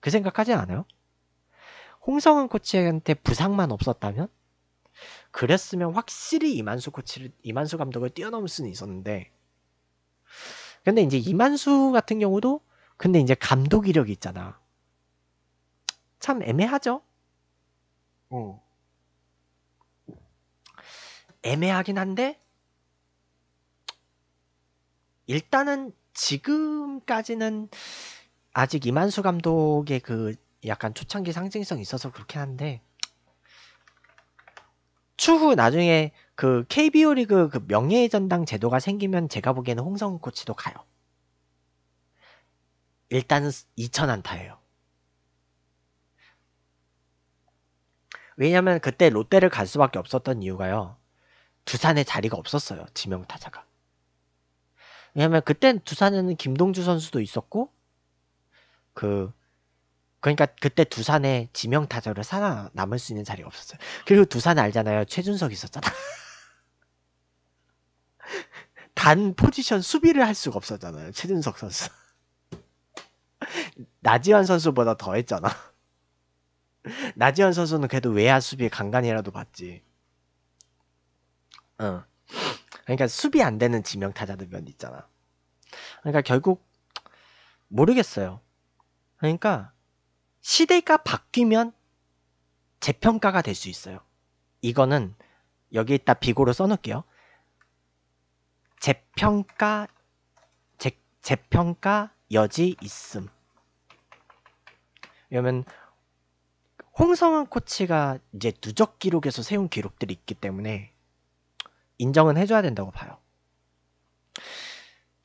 그 생각하지 않아요? 홍성은 코치한테 부상만 없었다면 그랬으면 확실히 이만수 코치를 이만수 감독을 뛰어넘을 수는 있었는데 근데 이제 이만수 같은 경우도 근데 이제 감독 이력이 있잖아. 참 애매하죠? 어. 애매하긴 한데 일단은 지금까지는 아직 이만수 감독의 그 약간 초창기 상징성이 있어서 그렇긴 한데 추후 나중에 그 KBO 리그 그 명예의 전당 제도가 생기면 제가 보기에는 홍성 코치도 가요. 일단은 2천 안타예요. 왜냐면 그때 롯데를 갈 수밖에 없었던 이유가요. 두산에 자리가 없었어요. 지명 타자가. 왜냐면 그땐 두산에는 김동주 선수도 있었고 그 그러니까 그때 두산에 지명 타자로 살아 남을 수 있는 자리가 없었어요. 그리고 두산 알잖아요. 최준석 있었잖아. 단 포지션 수비를 할 수가 없었잖아요. 최준석 선수. 나지환 선수보다 더 했잖아. 나지환 선수는 그래도 외야 수비 간간이라도 봤지. 어. 그러니까 수비 안 되는 지명 타자들 몇 있잖아. 그러니까 결국 모르겠어요. 그러니까 시대가 바뀌면 재평가가 될 수 있어요. 이거는 여기에다 비고로 써놓을게요. 재평가 재, 재평가 여지 있음. 왜냐면 홍성은 코치가 이제 누적 기록에서 세운 기록들이 있기 때문에 인정은 해줘야 된다고 봐요.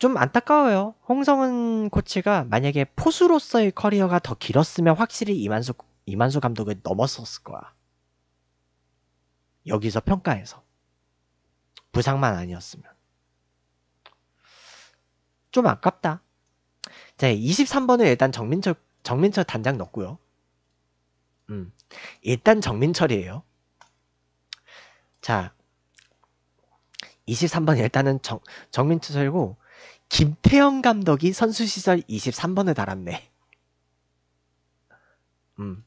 좀 안타까워요. 홍성은 코치가 만약에 포수로서의 커리어가 더 길었으면 확실히 이만수 이만수 감독을 넘었었을 거야. 여기서 평가해서 부상만 아니었으면 좀 아깝다. 자, 23번을 일단 정민철 정민철 단장 넣고요. 음, 일단 정민철이에요. 자, 23번 일단은 정, 정민철이고 김태형 감독이 선수 시절 23번을 달았네. 음.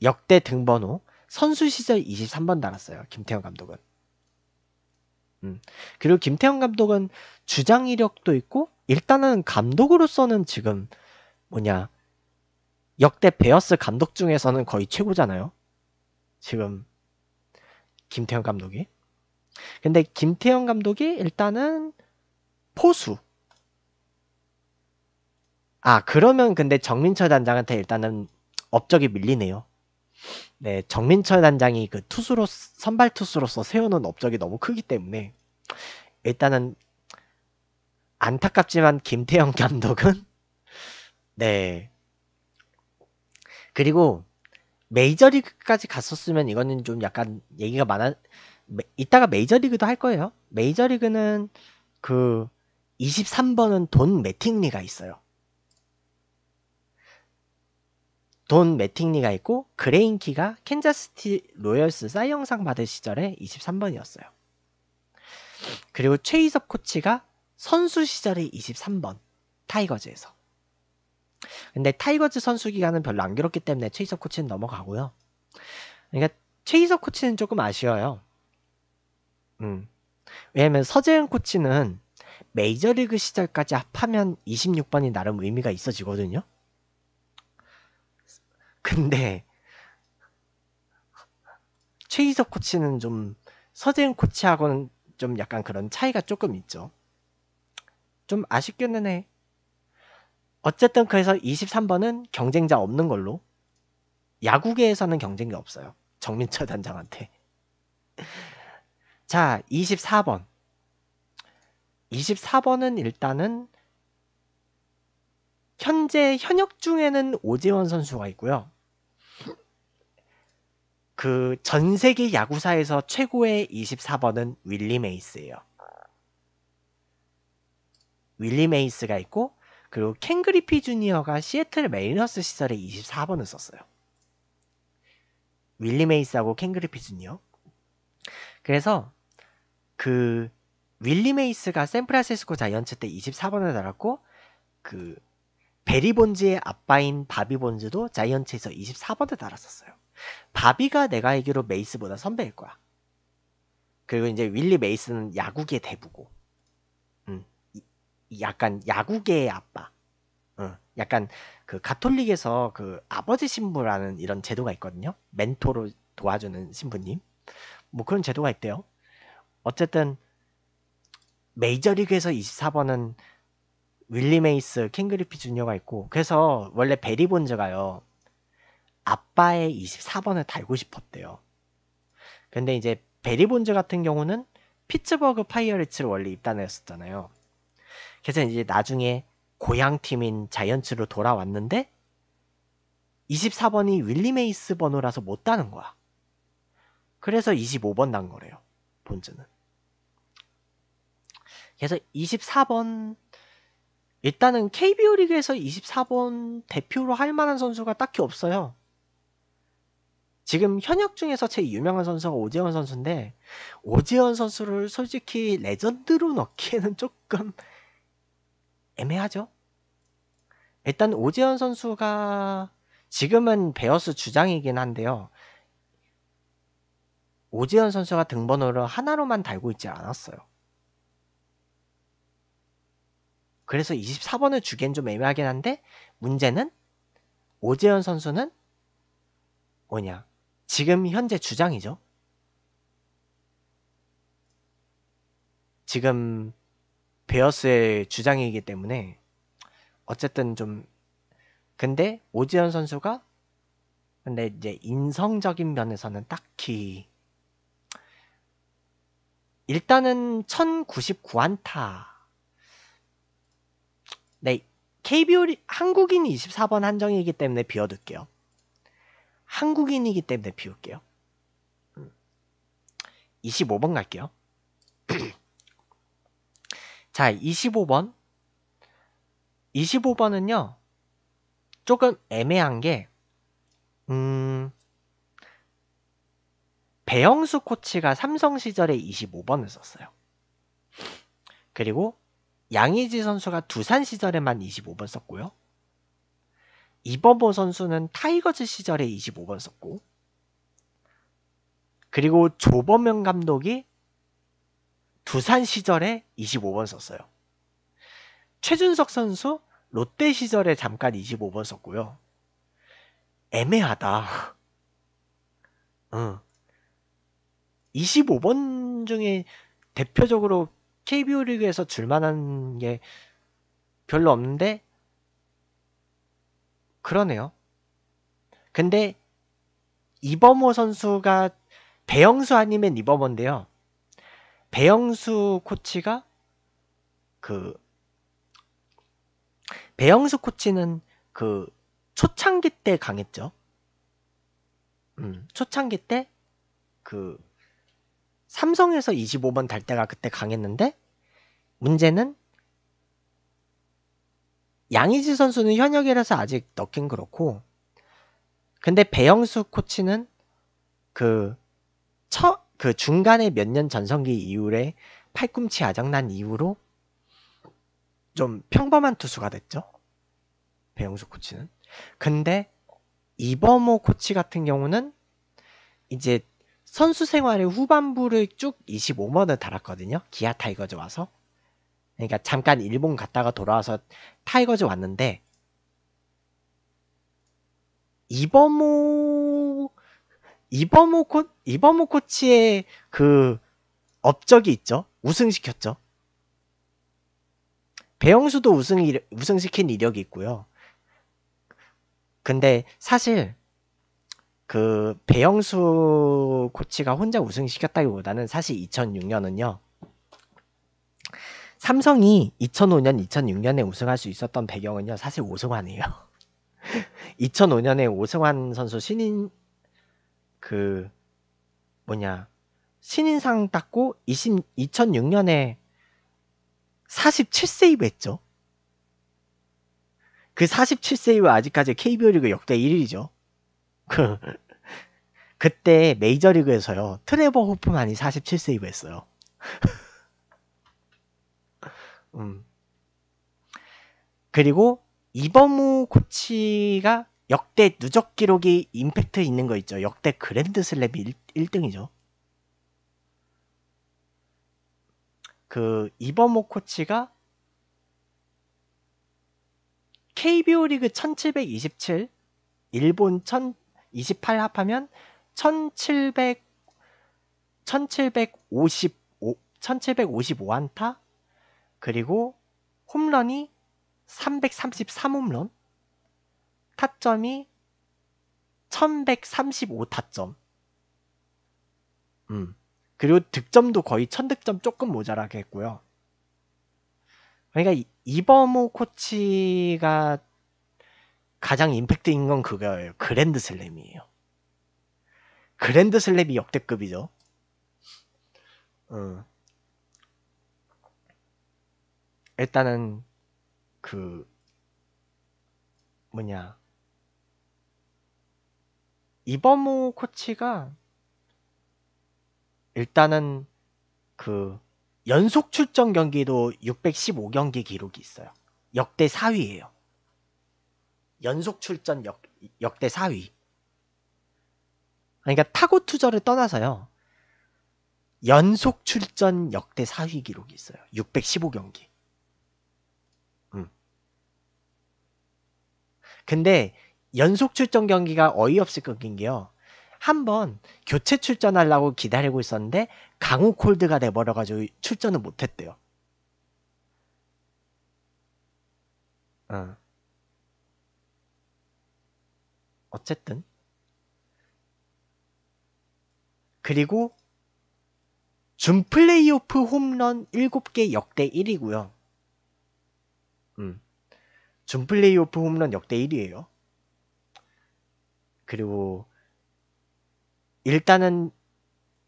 역대 등번호 선수 시절 23번 달았어요. 김태형 감독은. 음. 그리고 김태형 감독은 주장 이력도 있고 일단은 감독으로서는 지금 뭐냐 역대 베어스 감독 중에서는 거의 최고잖아요. 지금 김태형 감독이. 근데 김태형 감독이 일단은 포수. 아 그러면 근데 정민철 단장한테 일단은 업적이 밀리네요. 네, 정민철 단장이 그 투수로 선발 투수로서 세우는 업적이 너무 크기 때문에 일단은 안타깝지만 김태형 감독은 네. 그리고 메이저리그까지 갔었으면 이거는 좀 약간 얘기가 많아 이따가 메이저리그도 할 거예요. 메이저리그는 그 23번은 돈 매팅리가 있어요. 돈 매팅리가 있고 그레인키가 캔자스시티 로열스 사이영상 받을 시절에 23번이었어요. 그리고 최희섭 코치가 선수 시절에 23번 타이거즈에서. 근데 타이거즈 선수 기간은 별로 안 길었기 때문에 최희섭 코치는 넘어가고요. 그러니까 최희섭 코치는 조금 아쉬워요. 음. 왜냐면 서재은 코치는 메이저리그 시절까지 합하면 26번이 나름 의미가 있어지거든요. 근데 최희석 코치는 좀 서재은 코치하고는 좀 약간 그런 차이가 조금 있죠. 좀 아쉽기는 해. 어쨌든 그래서 23번은 경쟁자 없는 걸로 야구계에서는 경쟁자 없어요. 정민철 단장한테. 자, 24번. 24번은 일단은 현재 현역 중에는 오재원 선수가 있고요. 그 전 세계 야구사에서 최고의 24번은 윌리 메이스예요. 윌리 메이스가 있고 그리고 켄 그리피 주니어가 시애틀 매리너스 시절에 24번을 썼어요. 윌리 메이스하고 켄 그리피 주니어. 그래서 그 윌리 메이스가 샌프란시스코 자이언츠 때 24번을 달았고 그 베리 본즈의 아빠인 바비 본즈도 자이언츠에서 24번을 달았었어요. 바비가 내가 알기로 메이스보다 선배일 거야. 그리고 이제 윌리 메이스는 야구계 대부고. 약간 야구계의 아빠. 어, 약간 그 가톨릭에서 그 아버지 신부라는 이런 제도가 있거든요. 멘토로 도와주는 신부님. 뭐 그런 제도가 있대요. 어쨌든 메이저리그에서 24번은 윌리 메이스, 켄 그리피 주니어가 있고 그래서 원래 베리 본즈가요. 아빠의 24번을 달고 싶었대요. 근데 이제 베리 본즈 같은 경우는 피츠버그 파이어리츠로 원래 입단했었잖아요. 그래서 이제 나중에 고향 팀인 자이언츠로 돌아왔는데 24번이 윌리 메이스 번호라서 못 다는 거야. 그래서 25번 단 거래요. 본즈는. 그래서 24번 일단은 KBO 리그에서 24번 대표로 할 만한 선수가 딱히 없어요. 지금 현역 중에서 제일 유명한 선수가 오재원 선수인데 오재원 선수를 솔직히 레전드로 넣기에는 조금 애매하죠. 일단 오재현 선수가 지금은 베어스 주장이긴 한데요. 오재현 선수가 등번호를 하나로만 달고 있지 않았어요. 그래서 24번을 주기엔 좀 애매하긴 한데 문제는 오재현 선수는 뭐냐 지금 현재 주장이죠. 지금 베어스의 주장이기 때문에 어쨌든 좀 근데 오지현 선수가 근데 이제 인성적인 면에서는 딱히 일단은 1099안타 네 KBO 한국인이 24번 한정이기 때문에 비워둘게요. 한국인이기 때문에 비울게요. 25번 갈게요. 자, 25번. 25번은요, 조금 애매한 게, 음, 배영수 코치가 삼성 시절에 25번을 썼어요. 그리고 양의지 선수가 두산 시절에만 25번 썼고요. 이범호 선수는 타이거즈 시절에 25번 썼고, 그리고 조범영 감독이 두산 시절에 25번 썼어요. 최준석 선수 롯데 시절에 잠깐 25번 썼고요. 애매하다. 응. 25번 중에 대표적으로 KBO 리그에서 줄만한 게 별로 없는데 그러네요. 근데 이범호 선수가 배영수 아니면 이범호인데요. 배영수 코치가 그 배영수 코치는 그 초창기 때 강했죠. 음, 초창기 때 그 삼성에서 25번 달 때가 그때 강했는데 문제는 양의지 선수는 현역이라서 아직 넣긴 그렇고 근데 배영수 코치는 그 처, 그 중간에 몇 년 전성기 이후에 팔꿈치 아작난 이후로 좀 평범한 투수가 됐죠. 배영수 코치는. 근데 이범호 코치 같은 경우는 이제 선수 생활의 후반부를 쭉 25번을 달았거든요. 기아 타이거즈 와서. 그러니까 잠깐 일본 갔다가 돌아와서 타이거즈 왔는데 이범호 이범호 코 이범호 코치의 그 업적이 있죠. 우승시켰죠. 배영수도 우승 우승시킨 이력이 있고요. 근데 사실 그 배영수 코치가 혼자 우승시켰다기보다는 사실 2006년은요. 삼성이 2005년, 2006년에 우승할 수 있었던 배경은요. 사실 오승환이에요. 2005년에 오승환 선수 신인 그 뭐냐 신인상 땄고 20, 2006년에 47세이브 했죠. 그 47세이브 아직까지 KBO 리그 역대 1위죠. 그 그때 메이저리그에서요. 트레버 호프만이 47세이브 했어요. 음. 그리고 이범호 코치가 역대 누적 기록이 임팩트 있는 거 있죠. 역대 그랜드 슬램 1, 등이죠 그 이범호 코치가 KBO 리그 1727, 일본 1028 합하면 1700 1755 1755안타 그리고 홈런이 333홈런 타점이 1135타점. 음. 그리고 득점도 거의 1000득점 조금 모자라게 했고요. 그러니까 이범호 코치가 가장 임팩트인 건 그거예요. 그랜드 슬램이에요. 그랜드 슬램이 역대급이죠. 음. 일단은 그 뭐냐 이범우 코치가 일단은 그 연속 출전 경기도 615경기 기록이 있어요. 역대 4위예요. 연속 출전 역, 역대 4위. 그러니까 타고 투저를 떠나서요. 연속 출전 역대 4위 기록이 있어요. 615경기. 음. 근데 연속 출전 경기가 어이없을 끊긴 게요. 한 번 교체 출전하려고 기다리고 있었는데 강우 콜드가 돼버려가지고 출전을 못했대요. 어. 어쨌든 그리고 준 플레이오프 홈런 7개 역대 1위고요. 음. 준 플레이오프 홈런 역대 1위에요. 그리고 일단은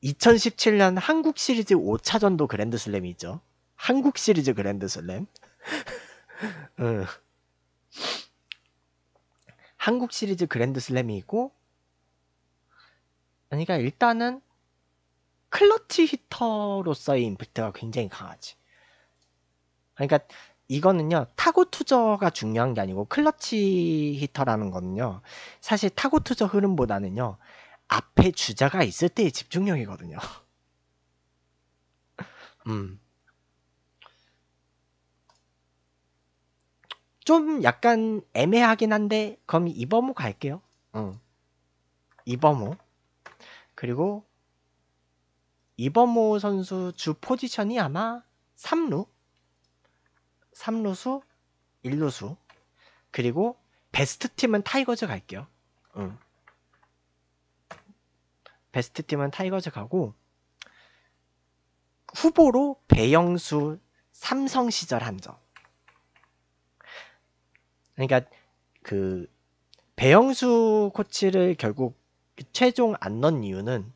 2017년 한국 시리즈 5차전도 그랜드 슬램이 있죠. 한국 시리즈 그랜드 슬램. 응. 한국 시리즈 그랜드슬램이 있고 그러니까 일단은 clutch hitter로서의 임팩트가 굉장히 강하지. 그러니까 이거는요 타고 투저가 중요한 게 아니고 클러치 히터라는 거는요 사실 타고 투저 흐름보다는요 앞에 주자가 있을 때의 집중력이거든요. 음. 좀 약간 애매하긴 한데 그럼 이범호 갈게요. 응. 이범호. 그리고 이범호 선수 주 포지션이 아마 3루, 3루수, 1루수. 그리고 베스트 팀은 타이거즈 갈게요. 응. 베스트 팀은 타이거즈 가고 후보로 배영수 삼성 시절 한정. 그러니까 그 배영수 코치를 결국 최종 안 넣은 이유는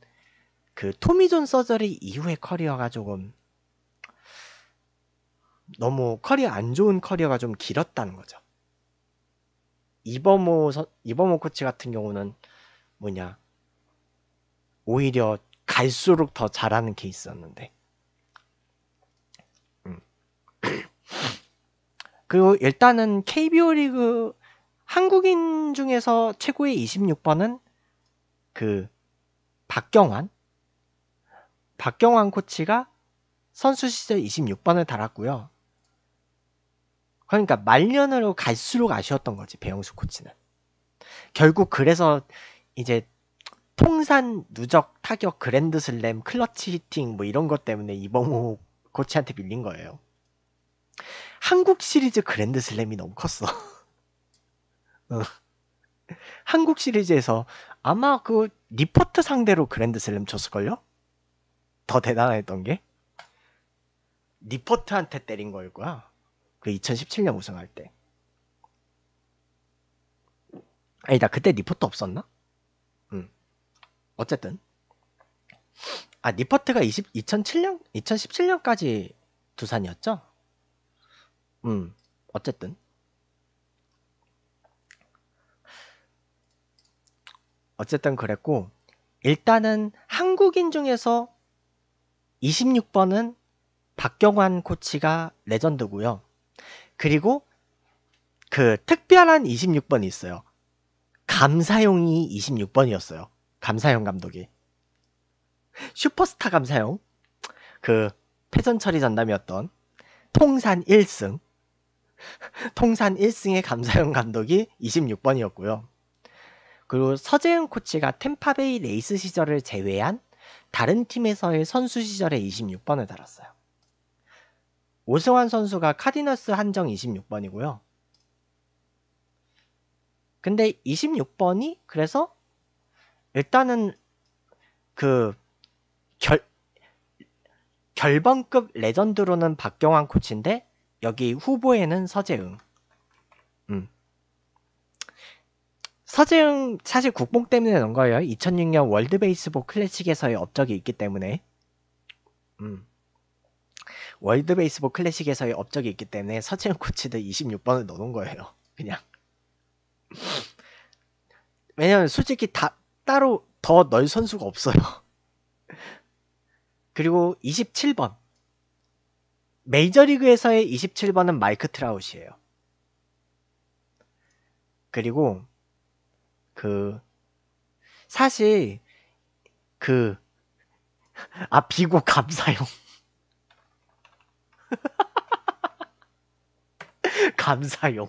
그 Tommy John surgery 이후의 커리어가 조금 너무 커리어 안 좋은 커리어가 좀 길었다는 거죠. 이범호 서, 이범호 코치 같은 경우는 뭐냐 오히려 갈수록 더 잘하는 케이스였는데. 음. 그리고 일단은 KBO 리그 한국인 중에서 최고의 26번은 그 박경환 박경환 코치가 선수 시절 26번을 달았고요. 그러니까 말년으로 갈수록 아쉬웠던 거지 배영수 코치는. 결국 그래서 이제 통산 누적 타격 그랜드 슬램 클러치 히팅 뭐 이런 것 때문에 이범호 코치한테 밀린 거예요. 한국 시리즈 그랜드 슬램이 너무 컸어. 어. 한국 시리즈에서 아마 그 니퍼트 상대로 그랜드 슬램 쳤을걸요? 더 대단했던 게 니퍼트한테 때린 거일 거야. 그 2017년 우승할 때. 아니다 그때 니퍼트 없었나? 응. 어쨌든 아 니퍼트가 20, 2007년 2017년까지 두산이었죠? 음 어쨌든 어쨌든 그랬고 일단은 한국인 중에서 26번은 박경환 코치가 레전드고요. 그리고 그 특별한 26번이 있어요. 감사용이 26번이었어요. 감사용 감독이. 슈퍼스타 감사용. 그 패전 처리 전담이었던 통산 1승. 통산 1승의 감사용 감독이 26번이었고요. 그리고 서재응 코치가 탬파베이 레이스 시절을 제외한 다른 팀에서의 선수 시절에 26번을 달았어요. 오승환 선수가 카디널스 한정 26번이고요. 근데 26번이 그래서 일단은 그 결, 결번급 레전드로는 박경완 코치인데 여기 후보에는 서재응. 음. 서재응 사실 국뽕 때문에 넣은 거예요. 2006년 월드 베이스볼 클래식에서의 업적이 있기 때문에. 음. 월드 베이스볼 클래식에서의 업적이 있기 때문에 서재응 코치도 26번을 넣어놓은 거예요. 그냥. 왜냐면 솔직히 다 따로 더 넣을 선수가 없어요. 그리고 27번. 메이저리그에서의 27번은 마이크 트라웃이에요. 그리고 그 사실 그 아 비고 감사용 감사용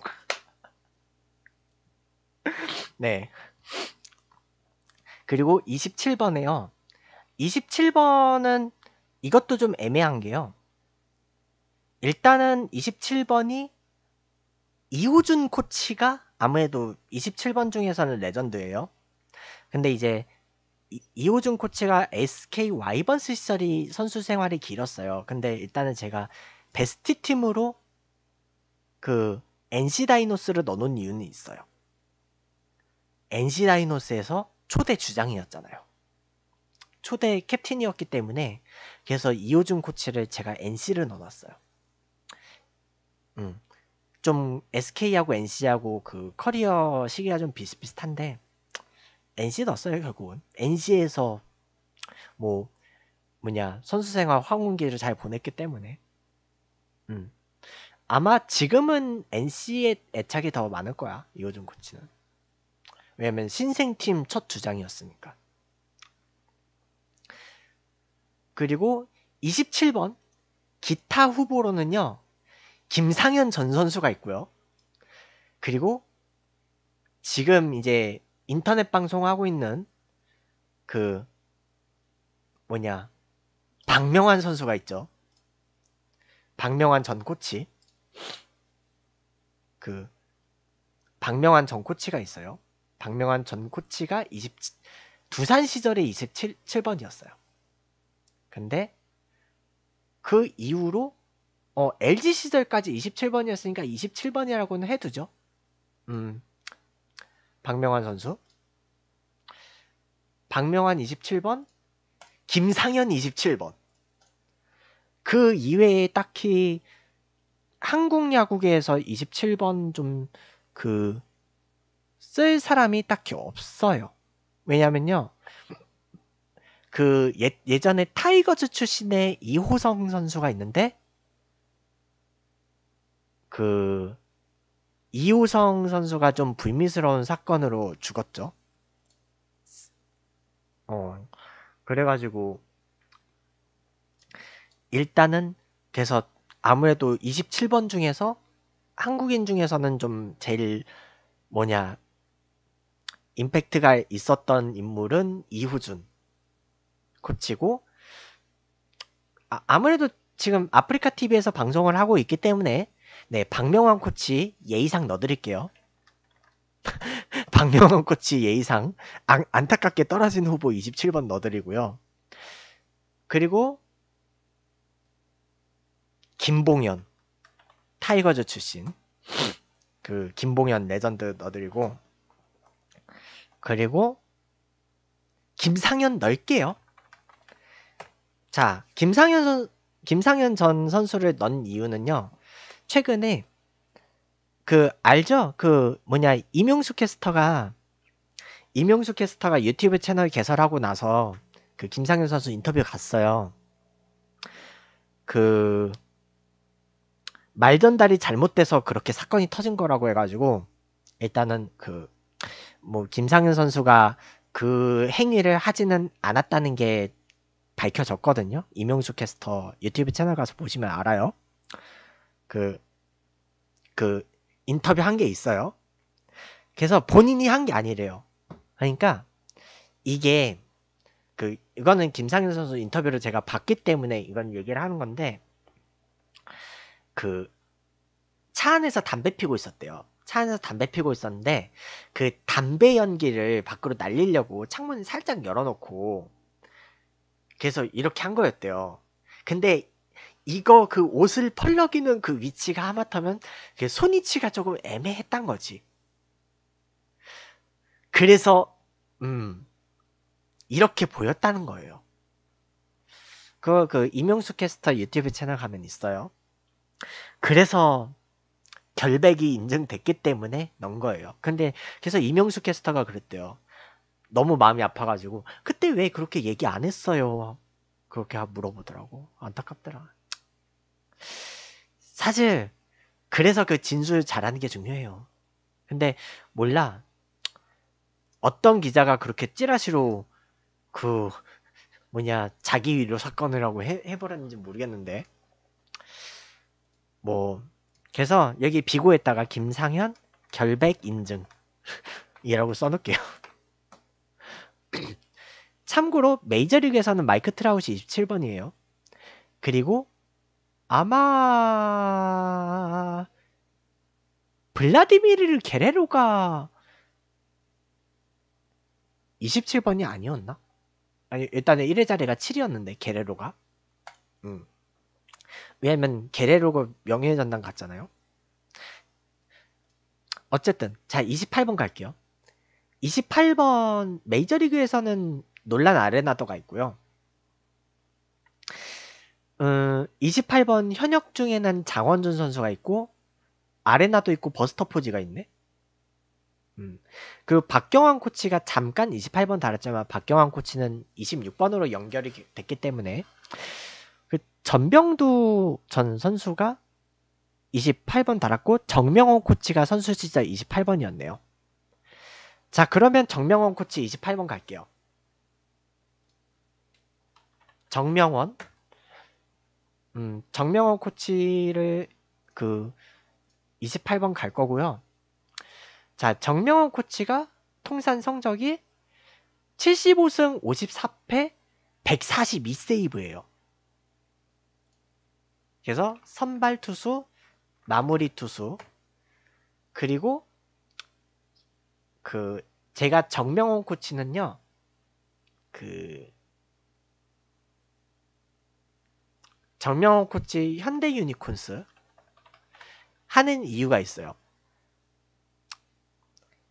네 그리고 27번에요. 27번은 이것도 좀 애매한 게요. 일단은 27번이 이호준 코치가 아무래도 27번 중에서는 레전드예요. 근데 이제 이, 이호준 코치가 SK 와이번스 시절이 선수 생활이 길었어요. 근데 일단은 제가 베스트 팀으로 그 NC 다이노스를 넣어놓은 이유는 있어요. NC 다이노스에서 초대 주장이었잖아요. 초대 캡틴이었기 때문에 그래서 이호준 코치를 제가 NC를 넣어놨어요. 음, 좀 SK하고 NC하고 그 커리어 시기가 좀 비슷비슷한데 NC 넣었어요 결국은. NC에서 뭐 뭐냐 선수 생활 황혼기를 잘 보냈기 때문에. 음. 아마 지금은 NC의 애착이 더 많을 거야 이호준 코치는. 왜냐면 신생팀 첫 주장이었으니까. 그리고 27번 기타 후보로는요 김상현 전 선수가 있고요. 그리고 지금 이제 인터넷 방송하고 있는 그 뭐냐 박명환 선수가 있죠. 박명환 전 코치. 그 박명환 전 코치가 있어요. 박명환 전 코치가 20 두산 시절에 27번이었어요. 근데 그 이후로 어, LG 시절까지 27번이었으니까 27번이라고는 해두죠. 음, 박명환 선수. 박명환 27번, 김상현 27번. 그 이외에 딱히 한국 야구계에서 27번 좀 그 쓸 사람이 딱히 없어요. 왜냐면요. 그 예, 예전에 타이거즈 출신의 이호성 선수가 있는데 그 이호성 선수가 좀 불미스러운 사건으로 죽었죠. 어, 그래가지고 일단은 그래서 아무래도 27번 중에서 한국인 중에서는 좀 제일 뭐냐 임팩트가 있었던 인물은 이후준 코치고 아, 아무래도 지금 아프리카 TV에서 방송을 하고 있기 때문에 네, 박명환 코치 예의상 넣어드릴게요. 박명환 코치 예의상 안, 안타깝게 떨어진 후보 27번 넣어드리고요. 그리고 김봉연 타이거즈 출신 그 김봉연 레전드 넣어드리고 그리고 김상현 넣을게요. 자, 김상현 선, 김상현 전 선수를 넣은 이유는요. 최근에 그 알죠? 그 뭐냐 이명수 캐스터가 이명수 캐스터가 유튜브 채널 개설하고 나서 그 김상현 선수 인터뷰 갔어요. 그 말 전달이 잘못돼서 그렇게 사건이 터진 거라고 해가지고 일단은 그 뭐 김상현 선수가 그 행위를 하지는 않았다는 게 밝혀졌거든요. 이명수 캐스터 유튜브 채널 가서 보시면 알아요. 그, 그 인터뷰 한 게 있어요. 그래서 본인이 한 게 아니래요. 그러니까 이게 그 이거는 김상현 선수 인터뷰를 제가 봤기 때문에 이건 얘기를 하는 건데 그 차 안에서 담배 피고 있었대요. 차 안에서 담배 피고 있었는데 그 담배 연기를 밖으로 날리려고 창문을 살짝 열어놓고 그래서 이렇게 한 거였대요. 근데 이거 그 옷을 펄럭이는 그 위치가 하마터면 그 손위치가 조금 애매했단 거지. 그래서 음 이렇게 보였다는 거예요. 그, 그, 이명수 캐스터 유튜브 채널 가면 있어요. 그래서 결백이 인증됐기 때문에 넣은 거예요. 근데 그래서 이명수 캐스터가 그랬대요. 너무 마음이 아파가지고 그때 왜 그렇게 얘기 안 했어요? 그렇게 물어보더라고. 안타깝더라. 사실 그래서 그 진술 잘하는 게 중요해요. 근데 몰라. 어떤 기자가 그렇게 찌라시로 그 뭐냐 자기 위로 사건이라고 해, 해버렸는지 모르겠는데 뭐 그래서 여기 비고에다가 김상현 결백 인증 이라고 써놓을게요. 참고로 메이저리그에서는 마이크 트라우시 27번이에요. 그리고 아마 블라디미르 게레로가 27번이 아니었나? 아니 일단은 1회 자리가 7이었는데 게레로가 음. 왜냐면 게레로가 명예의 전당 갔잖아요. 어쨌든 자 28번 갈게요. 28번 메이저리그에서는 논란 아레나도가 있고요. 음, 28번 현역 중에는 장원준 선수가 있고 아레나도 있고 버스터포지가 있네. 음. 그 박경환 코치가 잠깐 28번 달았지만 박경환 코치는 26번으로 연결이 됐기 때문에 그 전병두 전 선수가 28번 달았고 정명원 코치가 선수 시절 28번이었네요. 자 그러면 정명원 코치 28번 갈게요. 정명원 음, 정명원 코치를 그 28번 갈 거고요. 자, 정명원 코치가 통산 성적이 75승 54패 142세이브예요. 그래서 선발 투수, 마무리 투수, 그리고 그 제가 정명원 코치는요. 그 정명원 코치 현대 유니콘스 하는 이유가 있어요.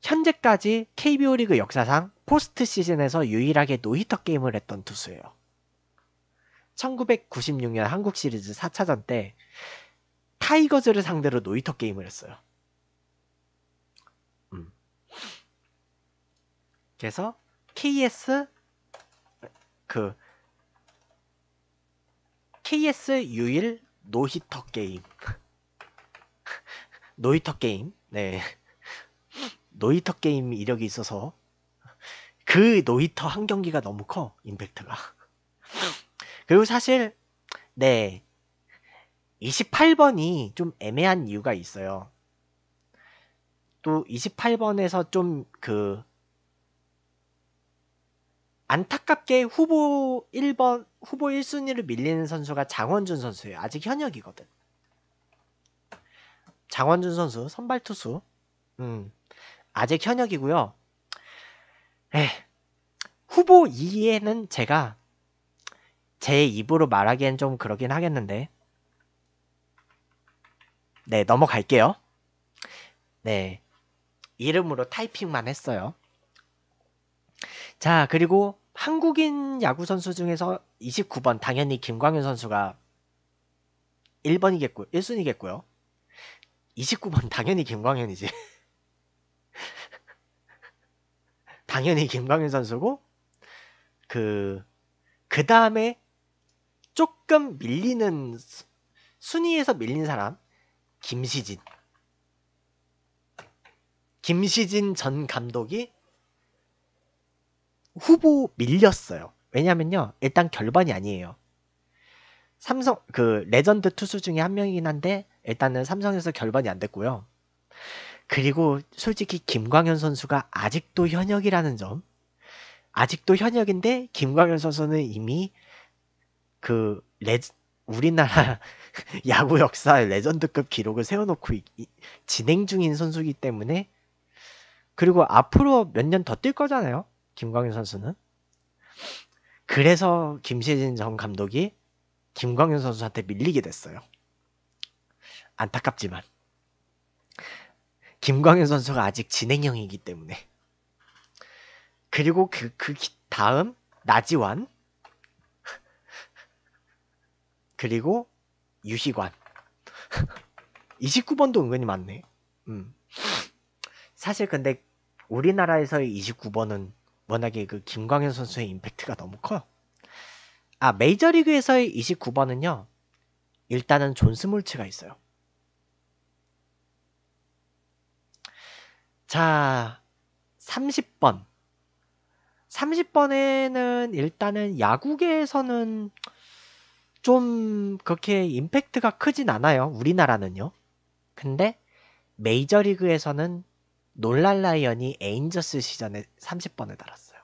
현재까지 KBO 리그 역사상 포스트 시즌에서 유일하게 노히터 게임을 했던 투수예요. 1996년 한국 시리즈 4차전 때 타이거즈를 상대로 노히터 게임을 했어요. 음. 그래서 KS 그 KS 유일 노히터 게임. 노히터 게임? 네. 노히터 게임 이력이 있어서 그 노히터 한 경기가 너무 커 임팩트가. 그리고 사실 네. 28번이 좀 애매한 이유가 있어요. 또 28번에서 좀 그 안타깝게 후보 1번 후보 1순위를 밀리는 선수가 장원준 선수예요 아직 현역이거든 장원준 선수 선발 투수 음 아직 현역이고요. 에, 후보 2에는 제가 제 입으로 말하기엔 좀 그러긴 하겠는데 네 넘어갈게요. 네 이름으로 타이핑만 했어요. 자 그리고 한국인 야구 선수 중에서 29번 당연히 김광현 선수가 1번이겠고 1순위겠고요. 29번 당연히 김광현이지. 당연히 김광현 선수고 그 그 다음에 조금 밀리는 순위에서 밀린 사람 김시진 김시진 전 감독이 후보 밀렸어요. 왜냐면요. 일단 결번이 아니에요. 삼성 그 레전드 투수 중에 한 명이긴 한데 일단은 삼성에서 결번이 안 됐고요. 그리고 솔직히 김광현 선수가 아직도 현역이라는 점. 아직도 현역인데 김광현 선수는 이미 그 레, 우리나라 야구 역사의 레전드급 기록을 세워놓고 이, 이, 진행 중인 선수이기 때문에 그리고 앞으로 몇 년 더 뛸 거잖아요. 김광현 선수는. 그래서 김세진 전 감독이 김광현 선수한테 밀리게 됐어요. 안타깝지만. 김광현 선수가 아직 진행형이기 때문에. 그리고 그, 그 다음, 나지완. 그리고 유희관. 29번도 은근히 많네. 음. 사실 근데 우리나라에서의 29번은 워낙에 그 김광현 선수의 임팩트가 너무 커요. 아, 메이저리그에서의 29번은요. 일단은 존 스몰츠가 있어요. 자, 30번. 30번에는 일단은 야구계에서는 좀 그렇게 임팩트가 크진 않아요. 우리나라는요. 근데 메이저리그에서는 놀란 라이언이 에인절스 시절에 30번을 달았어요.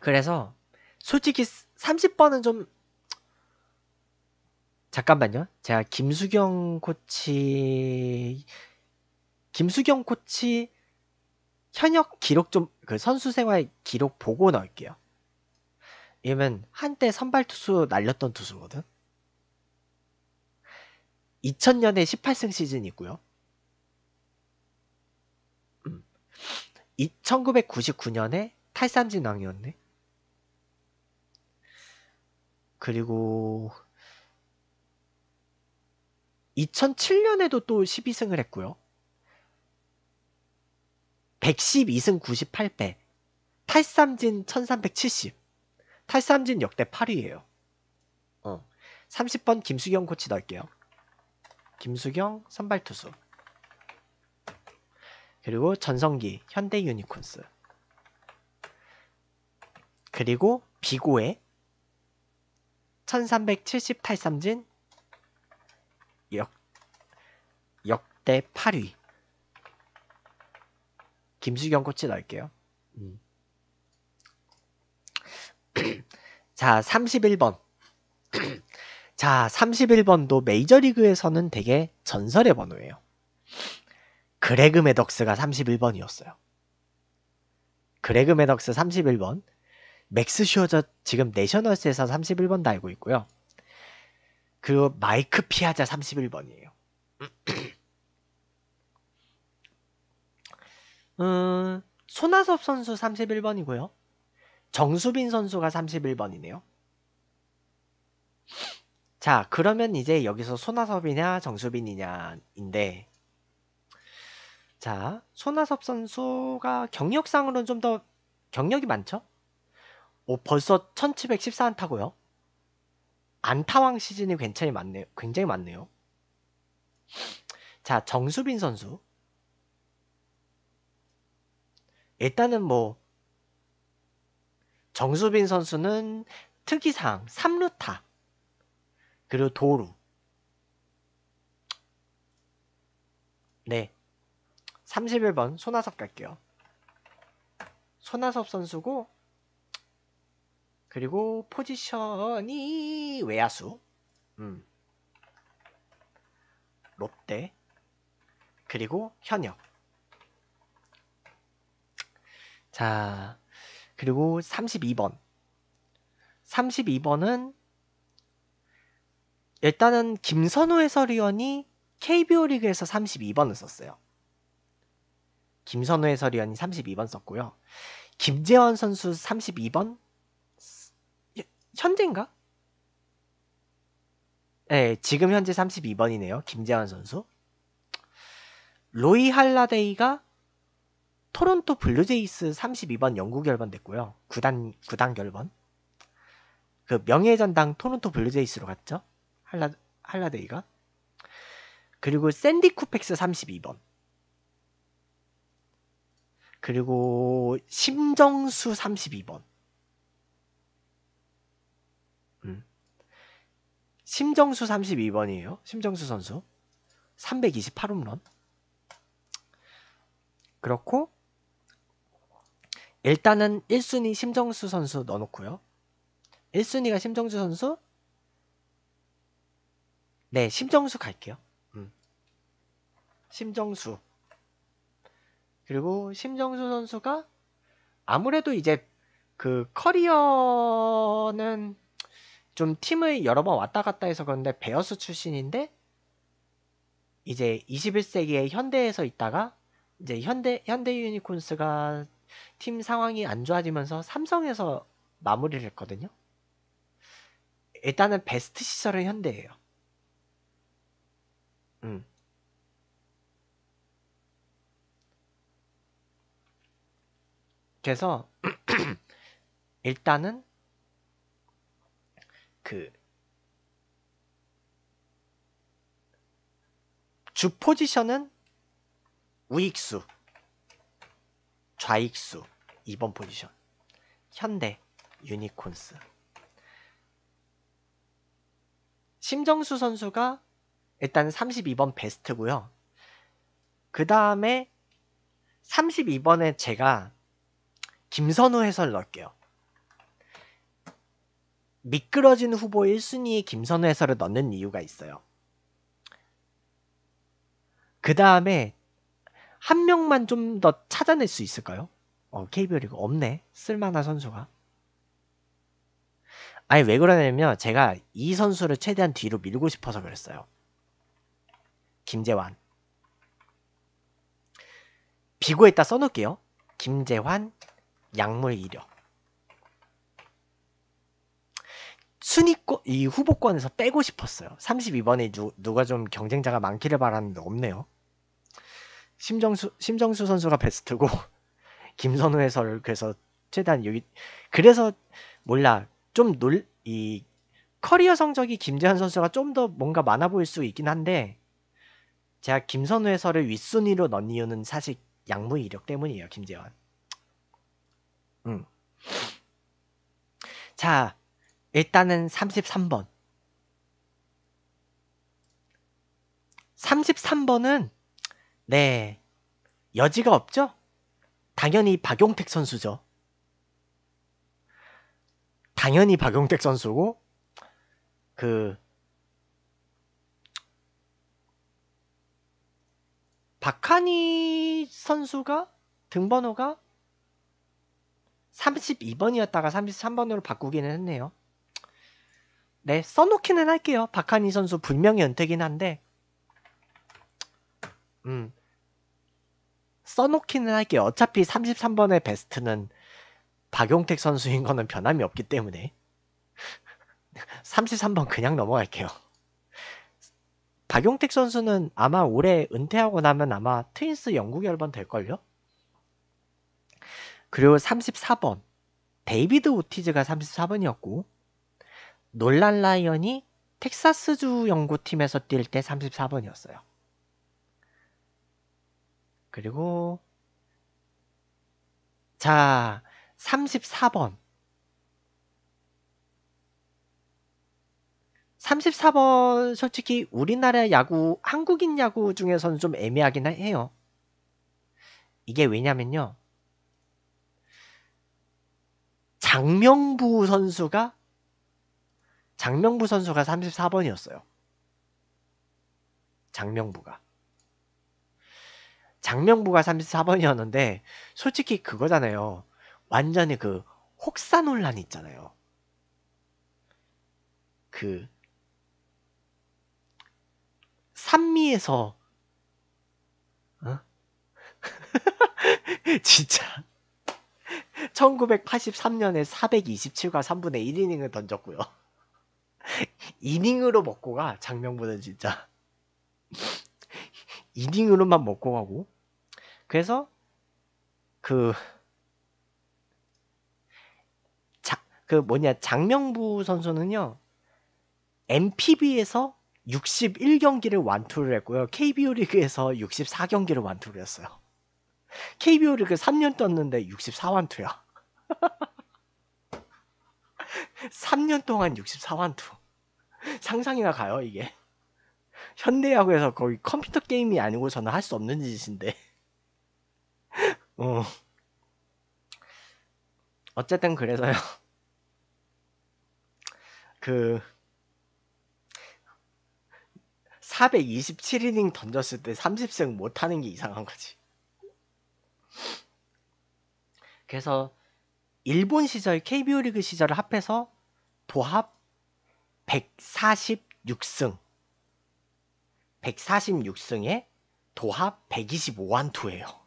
그래서 솔직히 30번은 좀 잠깐만요. 제가 김수경 코치 김수경 코치 현역 기록 좀 그 선수 생활 기록 보고 넣을게요. 이러면 한때 선발 투수 날렸던 투수거든. 2000년에 18승 시즌이고요. 음. 1999년에 탈삼진 왕이었네. 그리고 2007년에도 또 12승을 했고요. 112승 98패. 탈삼진 1370. 탈삼진 역대 8위예요. 어. 30번 김수경 코치 넣을게요. 김수경 선발 투수. 그리고 전성기 현대 유니콘스. 그리고 비고의 1370 탈삼진 역, 역대 8위. 김수경 코치 넣을게요. 음. 자, 31번. 자, 31번도 메이저리그에서는 되게 전설의 번호예요. 그레그 메덕스가 31번이었어요. 그레그 매덕스 31번. 맥스 슈어저 지금 내셔널스에서 31번 달고 있고요. 그리고 마이크 피아자 31번이에요. 음, 손아섭 선수 31번이고요. 정수빈 선수가 31번이네요. 자, 그러면 이제 여기서 손아섭이냐 정수빈이냐인데 자, 손아섭 선수가 경력상으로는 좀 더 경력이 많죠? 오, 벌써 1714안타고요. 안타왕 시즌이 굉장히 많네요. 굉장히 많네요. 자, 정수빈 선수. 일단은 뭐 정수빈 선수는 특이상 3루타 그리고 도루 네. 31번 손아섭 갈게요. 손아섭 선수고 그리고 포지션이 외야수. 음. 롯데. 그리고 현역. 자 그리고 32번. 32번은 일단은 김선우 해설위원이 KBO 리그에서 32번을 썼어요. 김선우 해설위원이 32번 썼고요. 김재환 선수 32번 현재인가? 네, 지금 현재 32번이네요. 김재환 선수. 로이 할라데이가 토론토 블루제이스 32번 영구 결번됐고요. 구단 구단 결번. 그 명예전당 토론토 블루제이스로 갔죠. 할라 할라데이가. 그리고 샌디 쿠팩스 32번. 그리고 심정수 32번. 음. 심정수 32번이에요. 심정수 선수. 328홈런. 그렇고 일단은 1순위 심정수 선수 넣어놓고요. 1순위가 심정수 선수. 네, 심정수 갈게요. 음. 심정수. 그리고 심정수 선수가 아무래도 이제 그 커리어는 좀 팀을 여러 번 왔다 갔다 해서 그런데 베어스 출신인데 이제 21세기의 현대에서 있다가 이제 현대 현대 유니콘스가 팀 상황이 안 좋아지면서 삼성에서 마무리를 했거든요. 일단은 베스트 시절은 현대예요. 음. 그래서 일단은 그 주 포지션은 우익수, 좌익수 2번 포지션 현대 유니콘스 심정수 선수가 일단 32번 베스트고요. 그 다음에 32번에 제가 김선우 해설 넣을게요. 미끄러진 후보 1순위에 김선우 해설을 넣는 이유가 있어요. 그 다음에 한 명만 좀 더 찾아낼 수 있을까요? 어, KBO 리그 없네. 쓸만한 선수가. 아니 왜 그러냐면 제가 이 선수를 최대한 뒤로 밀고 싶어서 그랬어요. 김재환. 비고에다 써놓을게요. 김재환, 약물 이력. 순위권, 이 후보권에서 빼고 싶었어요. 32번에 누, 누가 좀 경쟁자가 많기를 바랐는데 없네요. 심정수, 심정수 선수가 베스트고, 김선우 해설, 그래서 최대한 여기, 그래서 몰라. 좀 놀, 이, 커리어 성적이 김재환 선수가 좀 더 뭔가 많아 보일 수 있긴 한데, 제가 김선우 해설을 윗순위로 넣은 이유는 사실 양무 이력 때문이에요, 김재환. 음. 자, 일단은 33번. 33번은 네 여지가 없죠? 당연히 박용택 선수죠. 당연히 박용택 선수고 그 박하니 선수가 등번호가 32번이었다가 33번으로 바꾸기는 했네요. 네, 써놓기는 할게요. 박하니 선수 분명히 은퇴긴 한데, 음, 써놓기는 할게요. 어차피 33번의 베스트는 박용택 선수인 거는 변함이 없기 때문에 33번 그냥 넘어갈게요. 박용택 선수는 아마 올해 은퇴하고 나면 아마 트윈스 영국 열번 될걸요? 그리고 34번 데이비드 오티즈가 34번이었고 놀란 라이언이 텍사스주 연고팀에서 뛸 때 34번이었어요. 그리고 자 34번 34번 솔직히 우리나라 야구 한국인 야구 중에서는 좀 애매하긴 해요. 이게 왜냐면요. 장명부 선수가 장명부 선수가 34번이었어요. 장명부가. 장명부가 34번이었는데 솔직히 그거잖아요. 완전히 그 혹사 논란 있잖아요. 그 산미에서 어? 진짜 1983년에 427과 3분의 1이닝을 던졌고요. 이닝으로 먹고 가 장명부는 진짜 이닝으로만 먹고 가고 그래서 그 자, 그 뭐냐 장명부 선수는요 MPB에서 61경기를 완투를 했고요. KBO 리그에서 64경기를 완투를 했어요. KBO 리그 3년 떴는데 64완투야. 3년 동안 64완투. 상상이나 가요 이게. 현대야구에서 거의 컴퓨터 게임이 아니고 저는 할 수 없는 짓인데. 어. 어쨌든 그래서요. 그 427이닝 던졌을 때 30승 못하는 게 이상한 거지 그래서 일본 시절 KBO 리그 시절을 합해서 도합 146승 146승에 도합 125완투예요.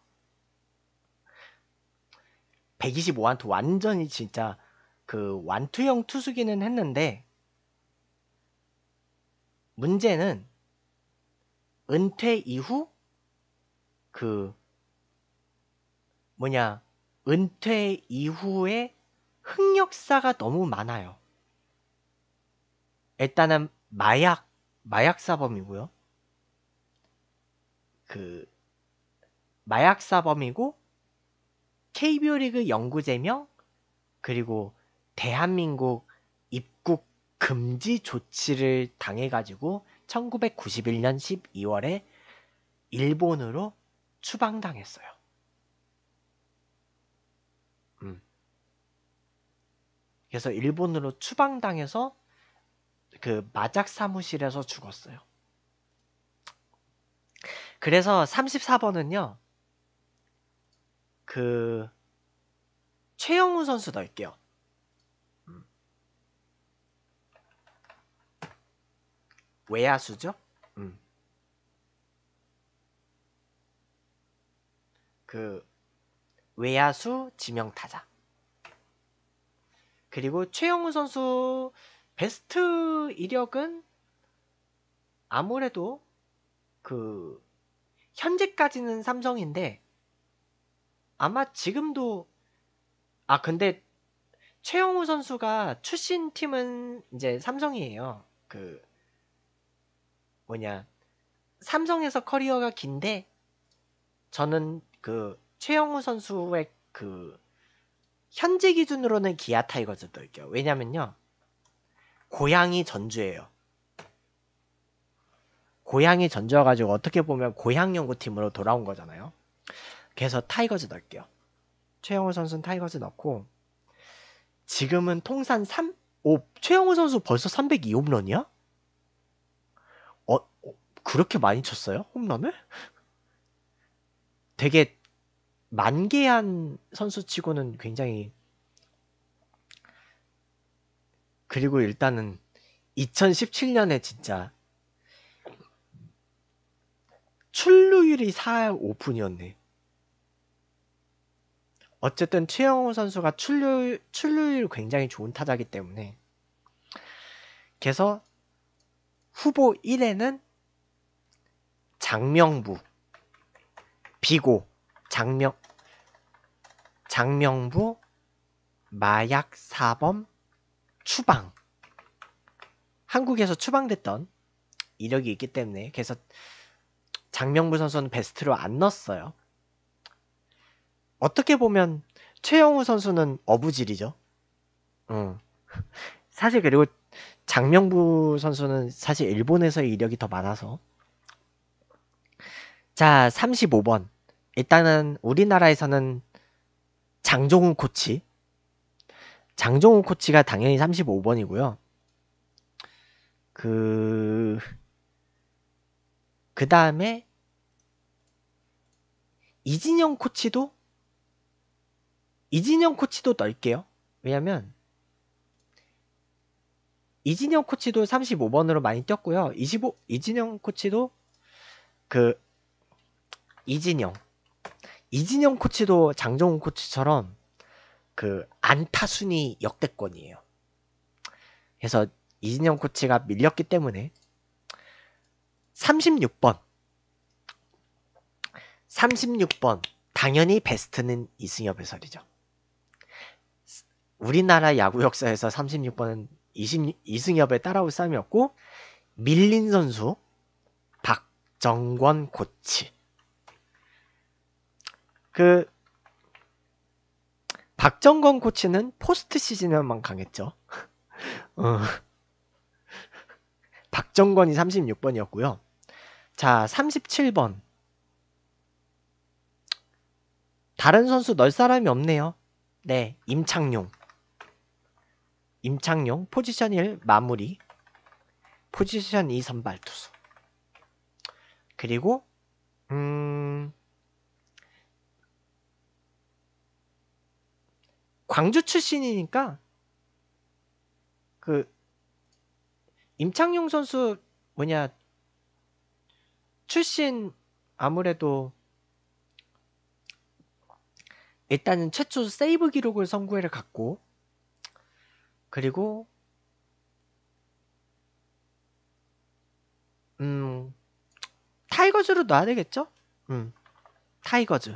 125완투 완전히 진짜 그 완투형 투수기는 했는데 문제는 은퇴 이후 그 뭐냐 은퇴 이후에 흑역사가 너무 많아요. 일단은 마약 마약 사범이고요. 그 마약 사범이고 KBO 리그 연구제명 그리고 대한민국 입국 금지 조치를 당해가지고 1991년 12월에 일본으로 추방당했어요. 음. 그래서 일본으로 추방당해서 그 마작 사무실에서 죽었어요. 그래서 34번은요. 그 최영우 선수 넣을게요. 외야수죠? 음. 그 외야수 지명타자. 그리고 최영우 선수 베스트 이력은 아무래도 그 현재까지는 삼성인데 아마 지금도 아 근데 최영우 선수가 출신 팀은 이제 삼성이에요. 그 뭐냐 삼성에서 커리어가 긴데 저는 그 최영우 선수의 그 현재 기준으로는 기아 타이거즈 넣을게요. 왜냐면요. 고향이 전주예요. 고향이 전주여가지고 어떻게 보면 고향 연고팀으로 돌아온 거잖아요. 그래서 타이거즈 넣을게요. 최형우 선수는 타이거즈 넣고 지금은 통산 3, 오, 최형우 선수 벌써 302 홈런이야? 그렇게 많이 쳤어요? 홈런을? 되게 만개한 선수치고는 굉장히 그리고 일단은 2017년에 진짜 출루율이 4 5푼이었네 어쨌든 최영호 선수가 출루, 출루율 굉장히 좋은 타자기 때문에 그래서 후보 1에는 장명부 비고 장명 장명부 마약 사범 추방 한국에서 추방됐던 이력이 있기 때문에 그래서 장명부 선수는 베스트로 안 넣었어요. 어떻게 보면 최영우 선수는 어부질이죠. 응. 사실 그리고 장명부 선수는 사실 일본에서의 이력이 더 많아서 자 35번 일단은 우리나라에서는 장종훈 코치 장종훈 코치가 당연히 35번이고요. 그, 그 다음에 이진영 코치도 이진영 코치도 넣을게요. 왜냐면 이진영 코치도 35번으로 많이 뛰었고요. 25 이진영 코치도 그 이진영 이진영 코치도 장정훈 코치처럼 그 안타 순위 역대권이에요. 그래서 이진영 코치가 밀렸기 때문에 36번 36번 당연히 베스트는 이승엽 해설이죠. 우리나라 야구 역사에서 36번은 20, 이승엽에 따라올 싸움이었고 밀린 선수 박정권 코치 그 박정권 코치는 포스트 시즌에만 강했죠. 어. 박정권이 36번이었고요. 자, 37번. 다른 선수 넣을 사람이 없네요. 네, 임창용. 임창용 포지션 1 마무리 포지션 2 선발 투수 그리고 음 광주 출신이니까 그 임창용 선수 뭐냐 출신 아무래도 일단은 최초 세이브 기록을 선구회를 갖고 그리고 음 타이거즈로 놔야 되겠죠? 음 타이거즈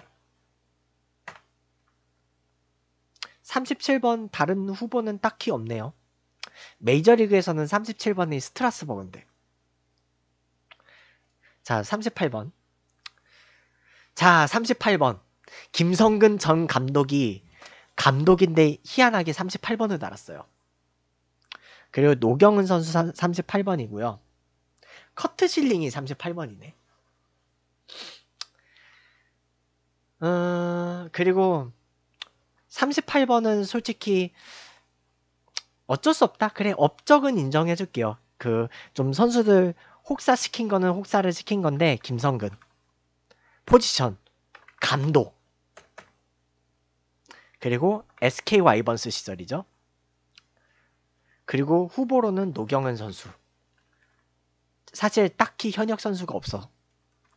37번 다른 후보는 딱히 없네요. 메이저리그에서는 37번이 스트라스버그인데. 자, 38번. 자, 38번. 김성근 전 감독이 감독인데 희한하게 38번을 달았어요. 그리고 노경은 선수 38번이고요. 커트 실링이 38번이네. 어, 그리고 38번은 솔직히 어쩔 수 없다. 그래, 업적은 인정해줄게요. 그, 좀 선수들 혹사 시킨 거는 혹사를 시킨 건데, 김성근. 포지션, 감독. 그리고 SK 와이번스 시절이죠. 그리고 후보로는 노경은 선수. 사실 딱히 현역 선수가 없어.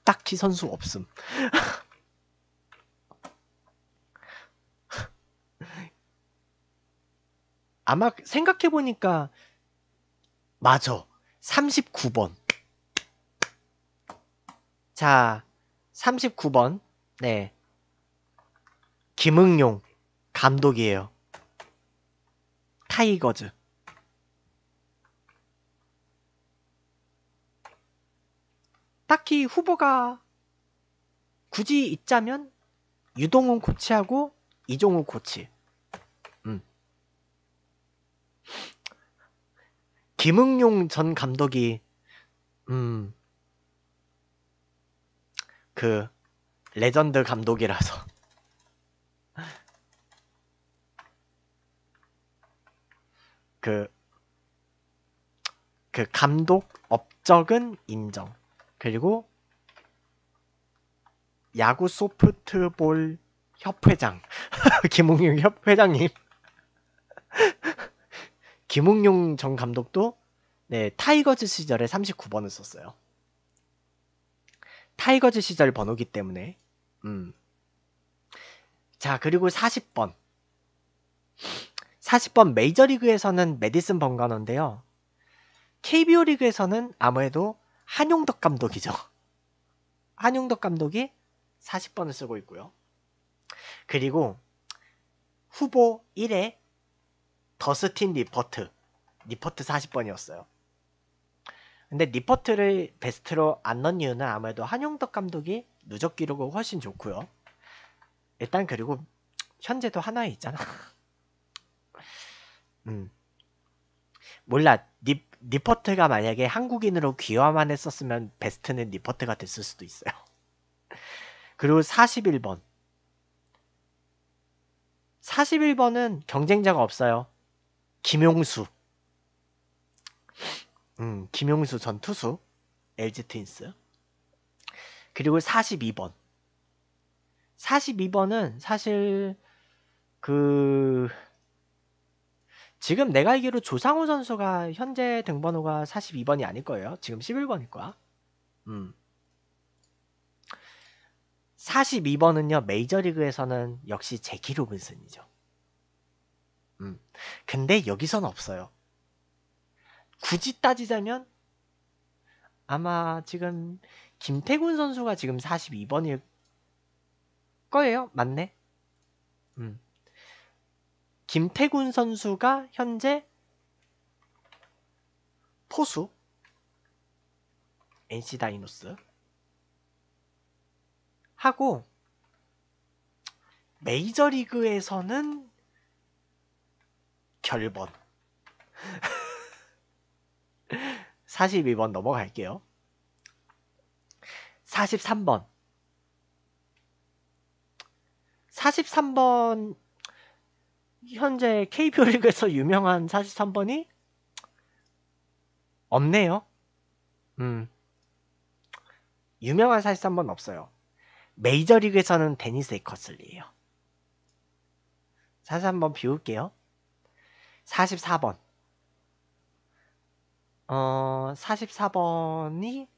딱히 선수 없음. 아마 생각해 보니까 맞아. 39번. 자, 39번. 네. 김응용 감독이에요. 타이거즈. 딱히 후보가 굳이 있자면 유동훈 코치하고 이종우 코치. 김응용 전 감독이 음. 그 레전드 감독이라서 그, 그 감독 업적은 인정. 그리고 야구 소프트볼 협회장 김응용 협회장님 김응용 전 감독도 네 타이거즈 시절에 39번을 썼어요. 타이거즈 시절 번호기 때문에 음. 자 그리고 40번 40번 메이저리그에서는 매디슨 범가너인데요. KBO 리그에서는 아무래도 한용덕 감독이죠. 한용덕 감독이 40번을 쓰고 있고요. 그리고 후보 1에 더스틴 니퍼트. 니퍼트 40번이었어요. 근데 니퍼트를 베스트로 안 넣은 이유는 아무래도 한용덕 감독이 누적 기록은 훨씬 좋고요. 일단 그리고 현재도 하나에 있잖아. 음. 몰라. 니, 니퍼트가 만약에 한국인으로 귀화만 했었으면 베스트는 니퍼트가 됐을 수도 있어요. 그리고 41번. 41번은 경쟁자가 없어요. 김용수. 음, 김용수 전 투수. LG 트윈스. 그리고 42번. 42번은 사실 그 지금 내가 알기로 조상우 선수가 현재 등번호가 42번이 아닐 거예요. 지금 11번일 거야. 음. 42번은요, 메이저리그에서는 역시 제키 로빈슨이죠. 음. 근데 여기선 없어요. 굳이 따지자면 아마 지금 김태군 선수가 지금 42번일 거예요. 맞네. 음. 김태군 선수가 현재 포수 NC 다이노스 하고 메이저리그에서는 결번 42번 넘어갈게요. 43번 43번 현재 KBO 리그에서 유명한 43번이 없네요. 음. 유명한 43번 없어요. 메이저리그에서는 데니스 에커슬리에요. 43번 비울게요. 44번. 어, 44번이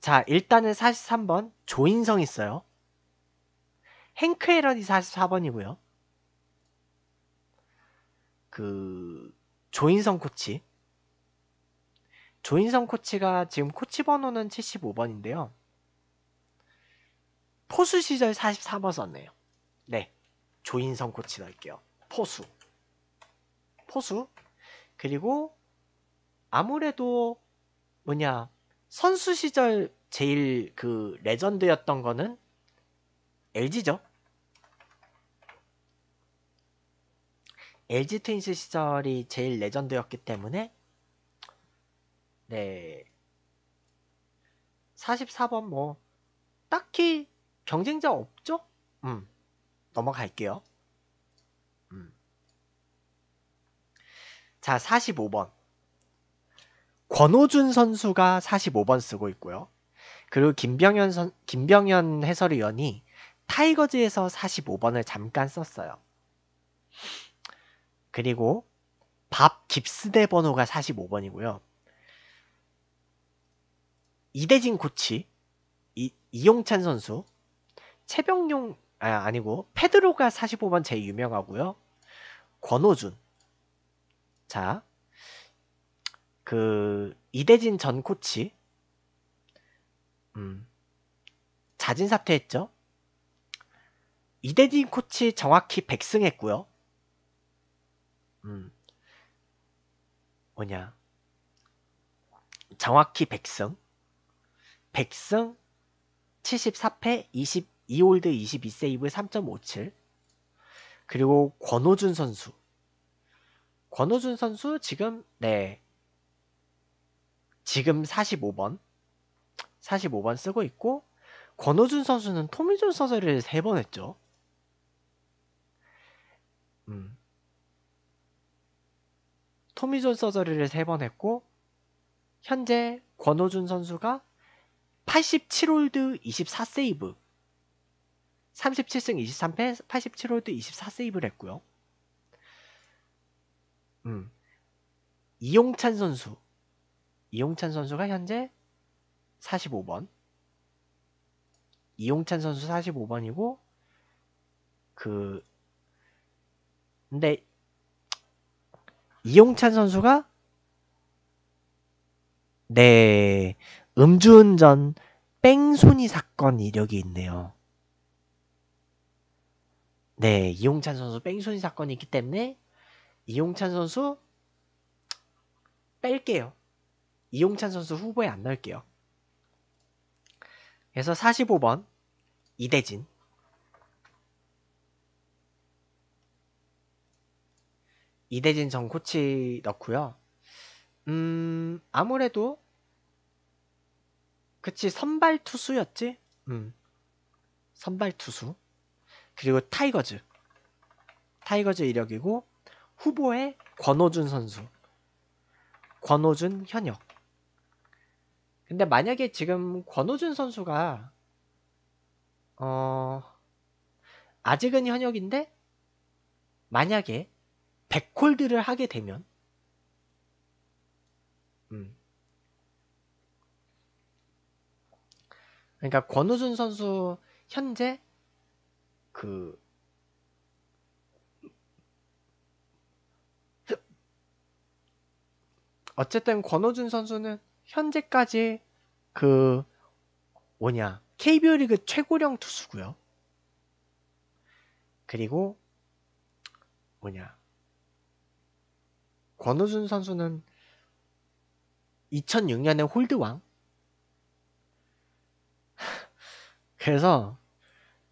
자, 일단은 43번 조인성 있어요. 행크 에런이 44번이고요. 그 조인성 코치 조인성 코치가 지금 코치 번호는 75번인데요. 포수 시절 44번 썼네요. 네. 조인성 코치 넣을게요. 포수. 포수. 그리고 아무래도 뭐냐 선수 시절 제일 그 레전드였던 거는 LG죠. LG 트윈스 시절이 제일 레전드였기 때문에 네 44번 뭐 딱히 경쟁자 없죠? 음 넘어갈게요. 음. 자, 45번. 권호준 선수가 45번 쓰고 있고요. 그리고 김병현, 선, 김병현 해설위원이 타이거즈에서 45번을 잠깐 썼어요. 그리고 밥 깁스대 번호가 45번이고요. 이대진 코치, 이, 이용찬 선수, 최병용 아, 아니고, 페드로가 45번 제일 유명하고요. 권호준. 자, 그, 이대진 전 코치, 음, 자진 사퇴했죠. 이대진 코치 정확히 100승 했고요. 음, 뭐냐. 정확히 100승. 100승 74패 22홀드 22세이브 3.57 그리고 권호준 선수. 권호준 선수 지금 네. 지금 45번. 45번 쓰고 있고 권호준 선수는 토미존 서저를 3번 했죠. 음. 토미존 서저리를 3번 했고 현재 권오준 선수가 87홀드 24세이브 37승 23패 87홀드 24세이브를 했고요. 음. 이용찬 선수 이용찬 선수가 현재 45번 이용찬 선수 45번이고 그 근데 이용찬 선수가 네 음주운전 뺑소니 사건 이력이 있네요. 네, 이용찬 선수 뺑소니 사건이 있기 때문에 이용찬 선수 뺄게요. 이용찬 선수 후보에 안 넣을게요. 그래서 45번 이대진 이대진 전 코치 넣고요. 음, 아무래도 그치 선발 투수였지? 음. 선발 투수. 그리고 타이거즈. 타이거즈 이력이고 후보에 권호준 선수. 권호준 현역. 근데 만약에 지금 권호준 선수가 어 아직은 현역인데 만약에 백홀드를 하게 되면 음. 그러니까 권우준 선수 현재 그 어쨌든 권호준 선수는 현재까지 그 뭐냐 KBO 리그 최고령 투수고요. 그리고 뭐냐 권호준 선수는 2006년에 홀드왕. 그래서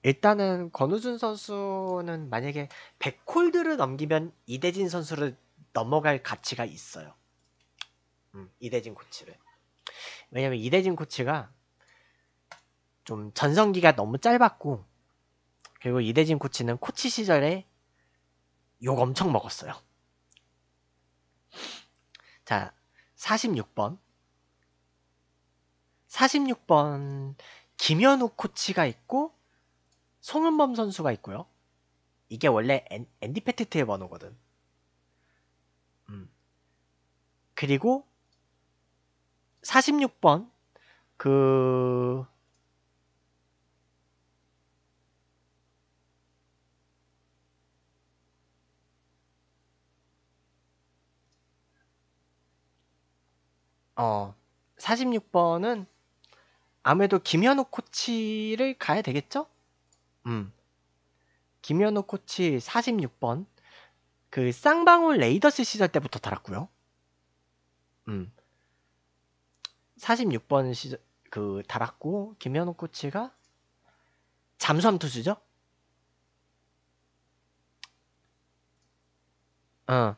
일단은 권우준 선수는 만약에 100홀드를 넘기면 이대진 선수를 넘어갈 가치가 있어요. 음, 이대진 코치를. 왜냐면 이대진 코치가 좀 전성기가 너무 짧았고 그리고 이대진 코치는 코치 시절에 욕 엄청 먹었어요. 자, 46번. 46번 김현우 코치가 있고 송은범 선수가 있고요. 이게 원래 앤, 디 페티트의 번호거든. 음. 그리고 46번 그 어, 46번은 아무래도 김현우 코치를 가야 되겠죠? 음. 김현우 코치 46번. 그 쌍방울 레이더스 시절 때부터 달았고요. 음. 46번 시절 그 달았고 김현우 코치가 잠수함 투수죠? 어.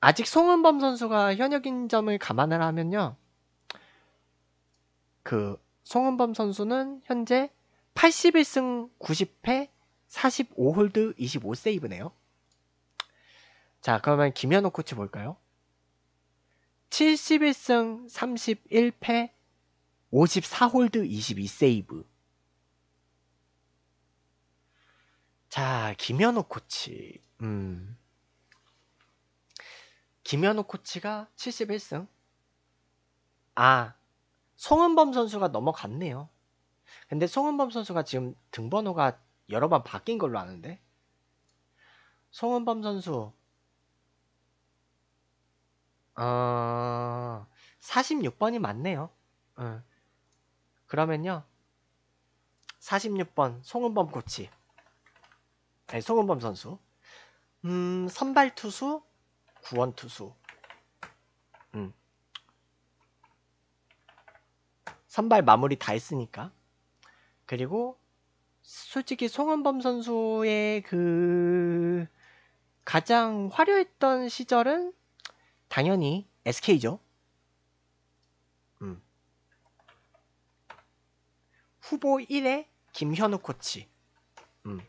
아직 송은범 선수가 현역인 점을 감안을 하면요. 그 송은범 선수는 현재 81승 90패 45홀드 25세이브네요. 자, 그러면 김현욱 코치 볼까요? 71승 31패 54홀드 22세이브. 자, 김현우 코치. 음. 김현우 코치가 71승. 아, 송은범 선수가 넘어갔네요. 근데 송은범 선수가 지금 등번호가 여러 번 바뀐 걸로 아는데. 송은범 선수. 어, 46번이 맞네요. 어. 그러면요. 46번 송은범 코치. 아니, 송은범 선수. 음, 선발 투수, 구원 투수. 음. 선발 마무리 다 했으니까. 그리고 솔직히 송은범 선수의 그 가장 화려했던 시절은 당연히 SK죠. 음. 후보 1에 김현우 코치. 음.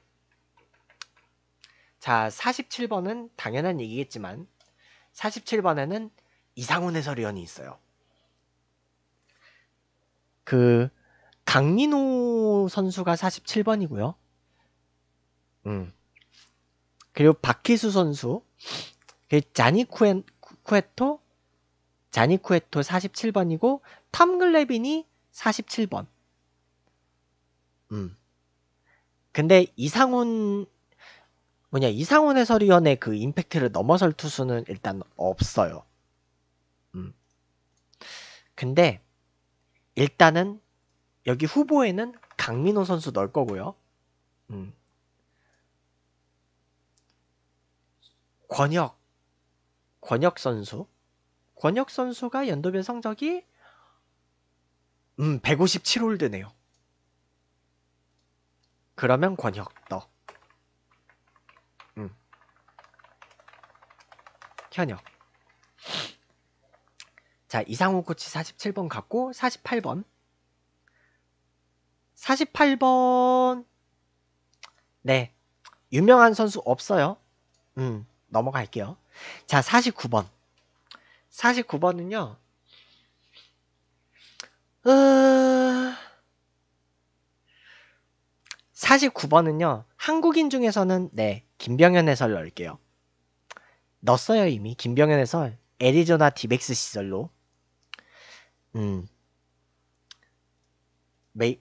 자, 47번은 당연한 얘기겠지만 47번에는 이상훈 해설위원이 있어요. 그 강민호 선수가 47번이고요. 음. 그리고 박희수 선수, 그 자니쿠에토, 자니쿠에토 47번이고 탐글레빈이 47번. 음. 근데 이상훈 뭐냐 이상훈 해설위원의 그 임팩트를 넘어설 투수는 일단 없어요. 음. 근데 일단은 여기 후보에는 강민호 선수 넣을 거고요. 음. 권혁 권혁 선수 권혁 선수가 연도별 성적이 음 157홀드네요. 그러면 권혁 너. 음. 현역. 자, 이상호 코치 47번 갖고 48번. 48번. 네. 유명한 선수 없어요. 음, 넘어갈게요. 자, 49번. 49번은요. 으... 49번은요. 한국인 중에서는 네, 김병현 해설 넣을게요. 넣었어요, 이미. 김병현 해설. 애리조나 디백스 시절로. 음. 메이,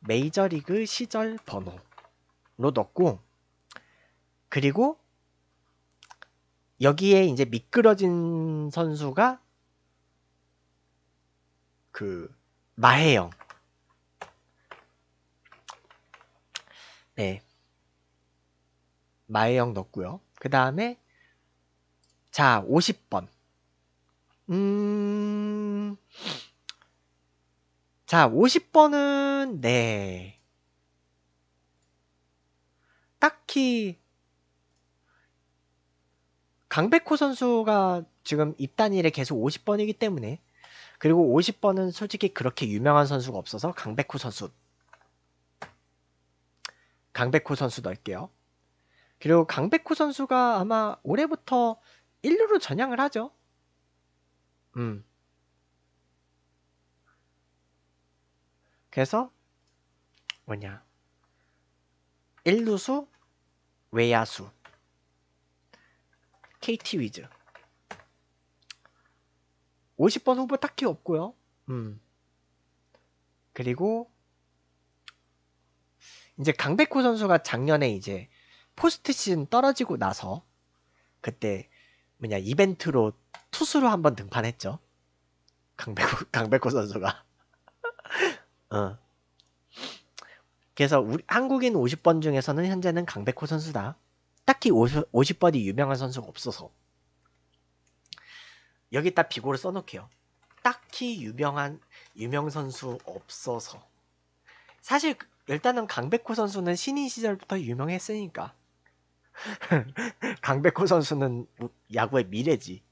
메이저리그 시절 번호로 넣고 그리고 여기에 이제 미끄러진 선수가 그 마혜영 네. 마혜영 넣었고요. 그 다음에 자 50번 음... 자 50번은 네 딱히 강백호 선수가 지금 입단일에 계속 50번이기 때문에 그리고 50번은 솔직히 그렇게 유명한 선수가 없어서 강백호 선수 강백호 선수 넣을게요. 그리고 강백호 선수가 아마 올해부터 1루로 전향을 하죠. 음. 그래서 뭐냐 1루수 외야수 KT 위즈 50번 후보 딱히 없고요. 음. 그리고 이제 강백호 선수가 작년에 이제 포스트 시즌 떨어지고 나서 그때 뭐냐 이벤트로 투수로 한번 등판했죠. 강백호 강백호 선수가. 어. 그래서 우리 한국인 50번 중에서는 현재는 강백호 선수다. 딱히 50, 50번이 유명한 선수가 없어서 여기다 비고를 써놓게요. 딱히 유명한 유명 선수 없어서 사실 일단은 강백호 선수는 신인 시절부터 유명했으니까. 강백호 선수는 야구의 미래지.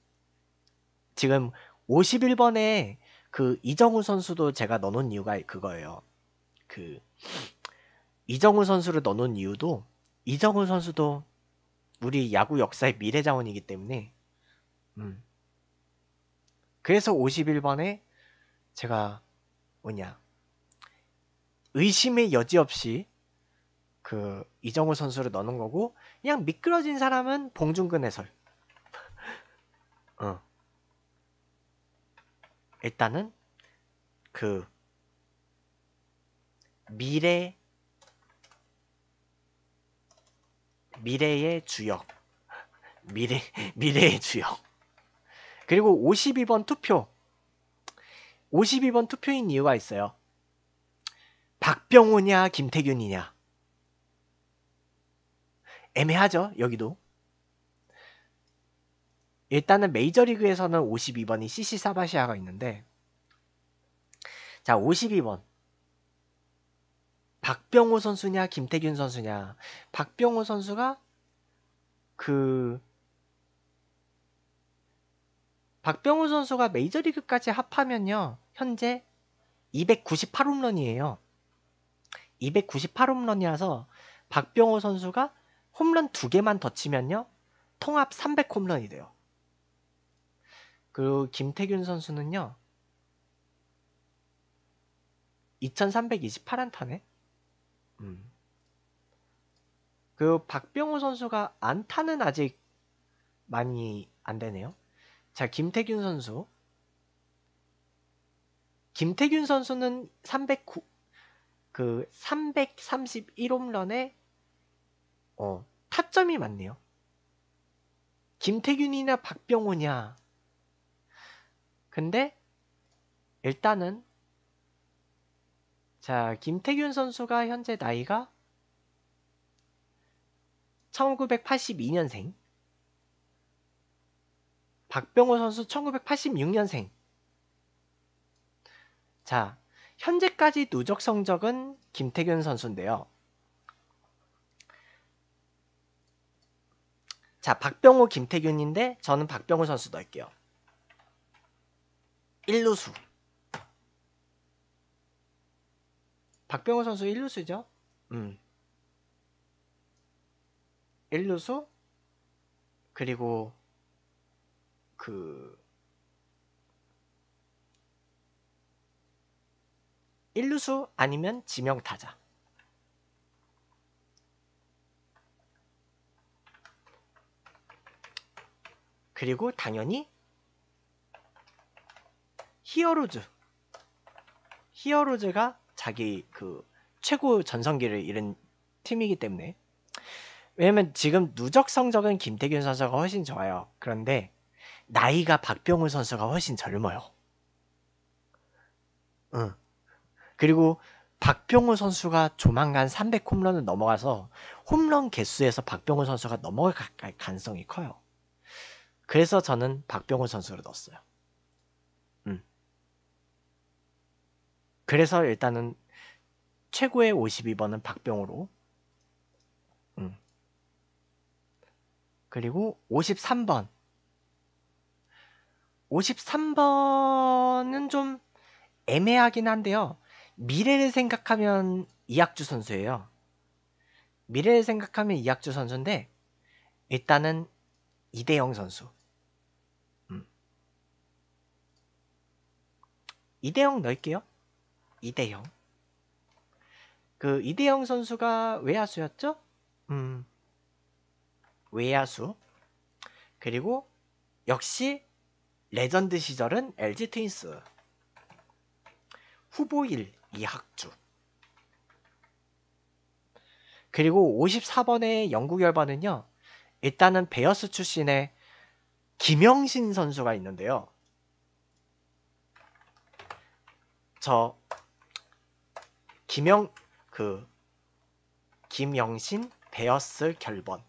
지금 51번에 그 이정우 선수도 제가 넣어놓은 이유가 그거예요. 그 이정우 선수를 넣어놓은 이유도 이정우 선수도 우리 야구 역사의 미래 자원이기 때문에 음. 그래서 51번에 제가 뭐냐 의심의 여지 없이 그 이정우 선수를 넣는 거고 그냥 미끄러진 사람은 봉준근 해설. 일단은 그 미래 미래의 주역 미래 미래의 주역. 그리고 52번 투표. 52번 투표인 이유가 있어요. 박병호냐 김태균이냐. 애매하죠 여기도 일단은 메이저리그에서는 52번이 CC 사바시아가 있는데 자 52번 박병호 선수냐 김태균 선수냐 박병호 선수가 그 박병호 선수가 메이저리그까지 합하면요 현재 298홈런이에요 298홈런이라서 박병호 선수가 홈런 두 개만 더 치면요. 통합 300홈런이 돼요. 그리고 김태균 선수는요. 2328안타네. 음. 그 박병호 선수가 안타는 아직 많이 안 되네요. 자, 김태균 선수. 김태균 선수는 309, 그 331홈런에 어, 타점이 많네요. 김태균이나 박병호냐. 근데 일단은 자, 김태균 선수가 현재 나이가 1982년생. 박병호 선수 1986년생. 자, 현재까지 누적 성적은 김태균 선수인데요. 자, 박병호, 김태균인데 저는 박병호 선수 넣을게요. 1루수. 박병호 선수 1루수죠? 음. 1루수 그리고 그 1루수 아니면 지명타자. 그리고 당연히 히어로즈. 히어로즈가 자기 그 최고 전성기를 잃은 팀이기 때문에 왜냐면 지금 누적 성적은 김태균 선수가 훨씬 좋아요. 그런데 나이가 박병훈 선수가 훨씬 젊어요. 응. 그리고 박병호 선수가 조만간 300 홈런을 넘어가서 홈런 개수에서 박병호 선수가 넘어갈 가능성이 커요. 그래서 저는 박병호 선수를 넣었어요. 그래서 일단은 최고의 52번은 박병호로. 음. 그리고 53번. 53번은 좀 애매하긴 한데요. 미래를 생각하면 이학주 선수예요. 미래를 생각하면 이학주 선수인데 일단은 이대영 선수. 음. 이대영 넣을게요. 이대영. 그 이대영 선수가 외야수였죠? 음. 외야수. 그리고 역시 레전드 시절은 LG 트윈스. 후보 1 이학주. 그리고 54번의 영구 결번은요. 일단은 베어스 출신의 김영신 선수가 있는데요. 저 김영 그 김영신 베어스 결번.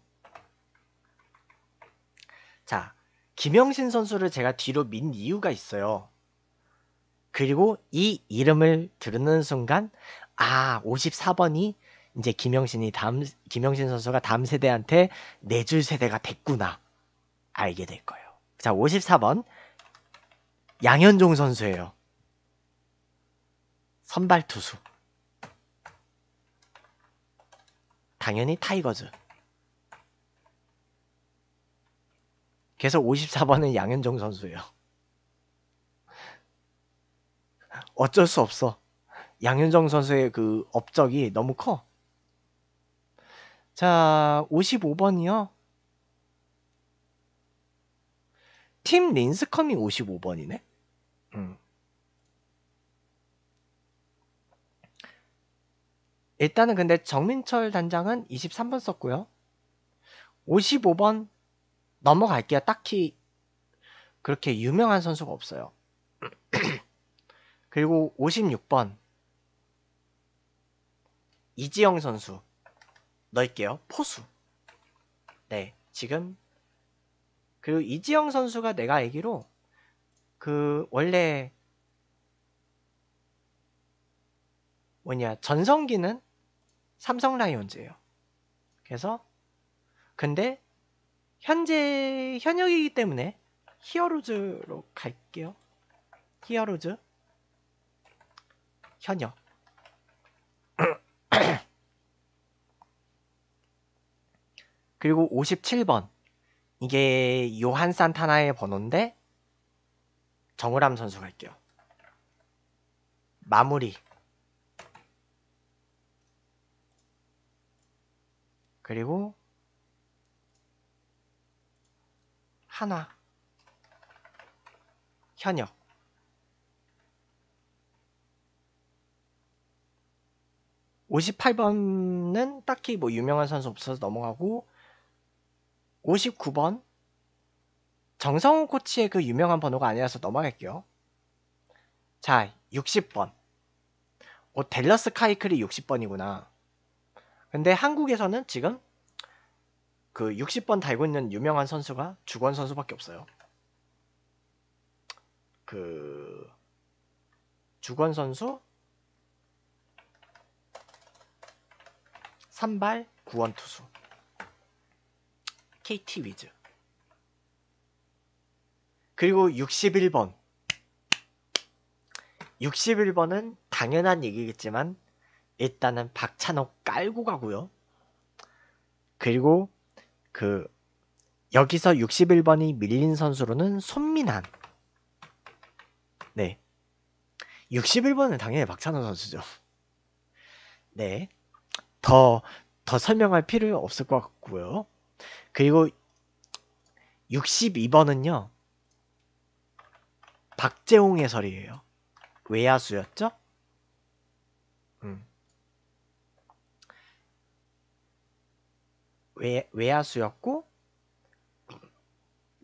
자, 김영신 선수를 제가 뒤로 민 이유가 있어요. 그리고 이 이름을 들은 순간 아 54번이 이제 김영신이 다음 김영신 선수가 다음 세대한테 내줄 세대가 됐구나 알게 될 거예요. 자 54번 양현종 선수예요. 선발 투수. 당연히 타이거즈. 그래서 54번은 양현종 선수예요. 어쩔 수 없어. 양현종 선수의 그 업적이 너무 커. 자, 55번이요. 팀 린스컴이 55번이네. 음. 일단은 근데 정민철 단장은 23번 썼고요. 55번 넘어갈게요. 딱히 그렇게 유명한 선수가 없어요. 그리고 56번 이지영 선수 넣을게요. 포수. 네, 지금 그리고 이지영 선수가 내가 알기로 그 원래 뭐냐 전성기는 삼성 라이온즈예요. 그래서 근데 현재 현역이기 때문에 히어로즈로 갈게요. 히어로즈 현역 그리고 57번 이게 요한 산타나의 번호인데 정우람 선수 갈게요. 마무리 그리고 한화 현역 58번은 딱히 뭐 유명한 선수 없어서 넘어가고 59번 정성훈 코치의 그 유명한 번호가 아니라서 넘어갈게요. 자, 60번. 어, 델러스 카이클이 60번이구나. 근데 한국에서는 지금 그 60번 달고 있는 유명한 선수가 주권 선수밖에 없어요. 그 주권 선수 선발 구원 투수. KT 위즈. 그리고 61번. 61번은 당연한 얘기겠지만 일단은 박찬호 깔고 가고요. 그리고 그 여기서 61번이 밀린 선수로는 손민환. 네. 61번은 당연히 박찬호 선수죠. 네. 더, 더 설명할 필요 없을 것 같고요. 그리고 62번은요. 박재홍 해설이에요. 외야수였죠? 음. 외, 외야수였고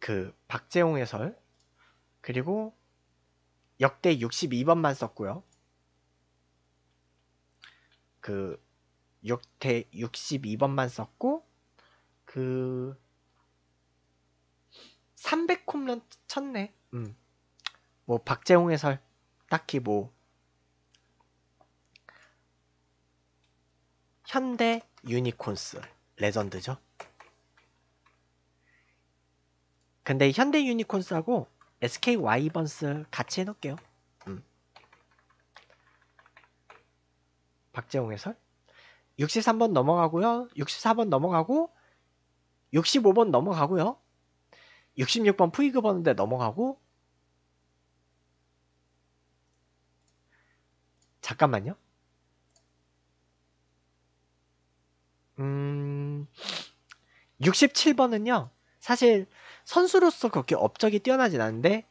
그 박재홍 해설 그리고 역대 62번만 썼고요. 그 역대 62번만 썼고 그 300홈런 쳤네. 음. 뭐 박재홍 해설 딱히 뭐 현대 유니콘스 레전드죠. 근데 현대 유니콘스하고 SK 와이번스 같이 해놓을게요. 음. 박재홍 해설 63번 넘어가고요. 64번 넘어가고 65번 넘어가고요. 66번 푸이그 버는데 넘어가고 잠깐만요. 음, 67번은요, 사실 선수로서 그렇게 업적이 뛰어나진 않은데,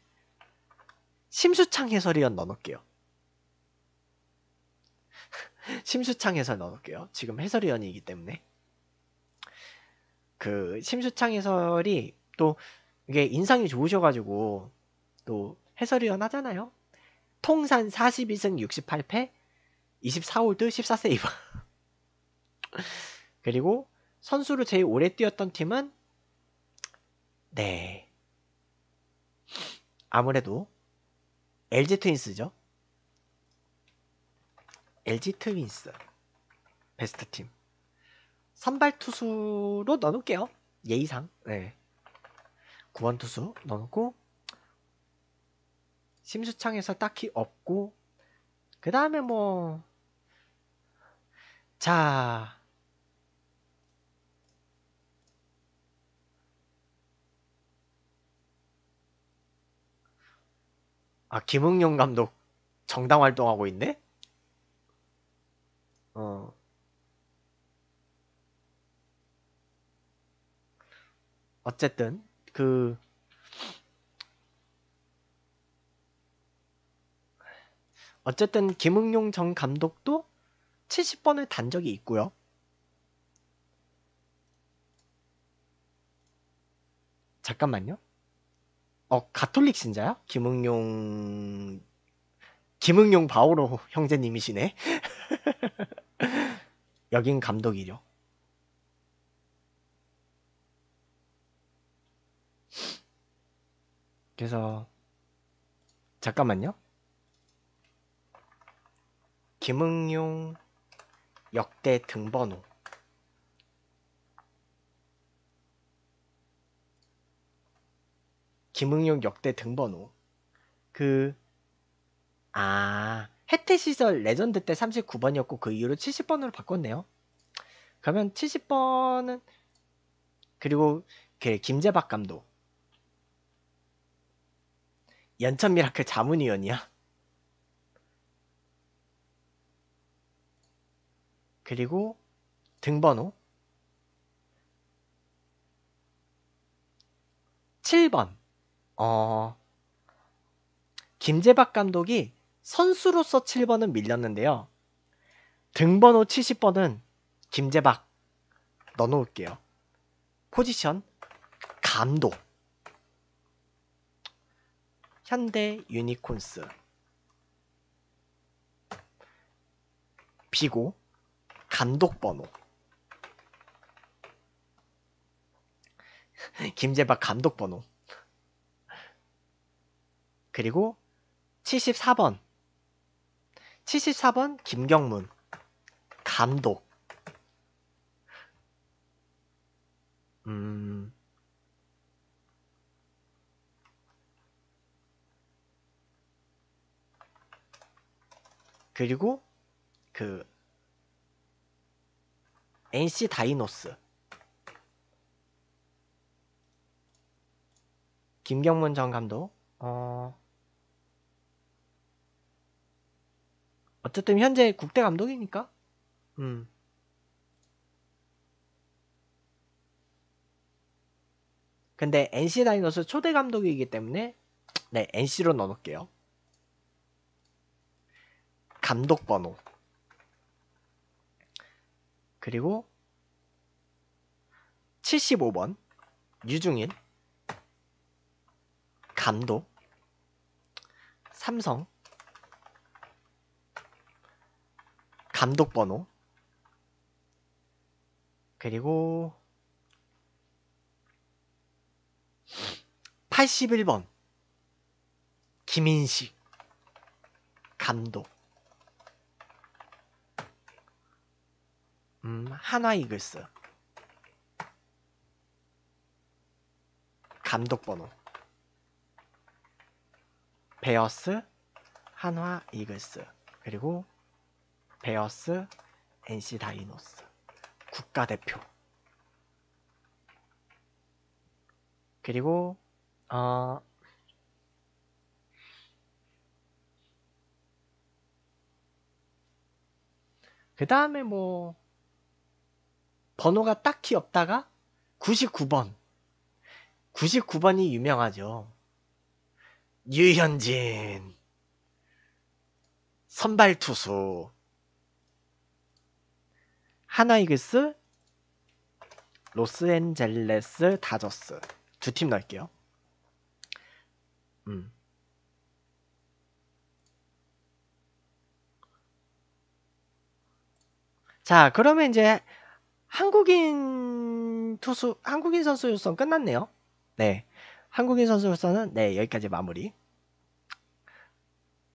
심수창 해설위원 넣어놓을게요. 심수창 해설 넣어놓을게요. 지금 해설위원이기 때문에. 그, 심수창 해설이 또, 이게 인상이 좋으셔가지고, 또 해설위원 하잖아요. 통산 42승 68패, 24홀드 14세이브. 그리고 선수로 제일 오래 뛰었던 팀은 네. 아무래도 LG 트윈스죠. LG 트윈스 베스트 팀. 선발 투수로 넣어놓을게요. 예의상. 네. 구원 투수 넣어놓고 심수창에서 딱히 없고 그 다음에 뭐 자. 아, 김응용 감독 정당 활동하고 있네? 어. 어쨌든 그 어쨌든 김응용 전 감독도 70번을 단 적이 있고요. 잠깐만요. 어, 가톨릭 신자야? 김응용 김응용 바오로 형제님이시네. 여긴 감독이죠. 그래서 잠깐만요. 김응용 역대 등번호 김응용 역대 등번호 그 아, 해태 시절 레전드 때 39번이었고 그 이후로 70번으로 바꿨네요. 그러면 70번은 그리고 그 김재박 감독 연천 미라클 자문위원이야. 그리고 등번호 7번 어 김재박 감독이 선수로서 7번은 밀렸는데요. 등번호 70번은 김재박. 넣어 놓을게요. 포지션 감독. 현대 유니콘스. 비고 감독 번호. 김재박 감독 번호 그리고 74번. 74번 김경문. 감독. 음. 그리고 그 NC 다이노스. 김경문 전 감독. 어 어쨌든 현재 국대 감독이니까. 음. 근데 NC 다이노스 초대 감독이기 때문에 네 NC로 넣어놓을게요. 감독 번호. 그리고 75번 유중일 감독 삼성 감독 번호. 그리고 81번 김인식 감독. 음, 한화 이글스. 감독 번호. 베어스 한화 이글스. 그리고 베어스 NC 다이노스 국가대표. 그리고 어 그 다음에 뭐 번호가 딱히 없다가 99번. 99번이 유명하죠. 유현진. 선발 투수 하나이글스 로스앤젤레스 다저스. 두 팀 넣을게요. 음. 자 그러면 이제 한국인 투수 한국인 선수 요선 끝났네요. 네. 한국인 선수 요선은 네 여기까지 마무리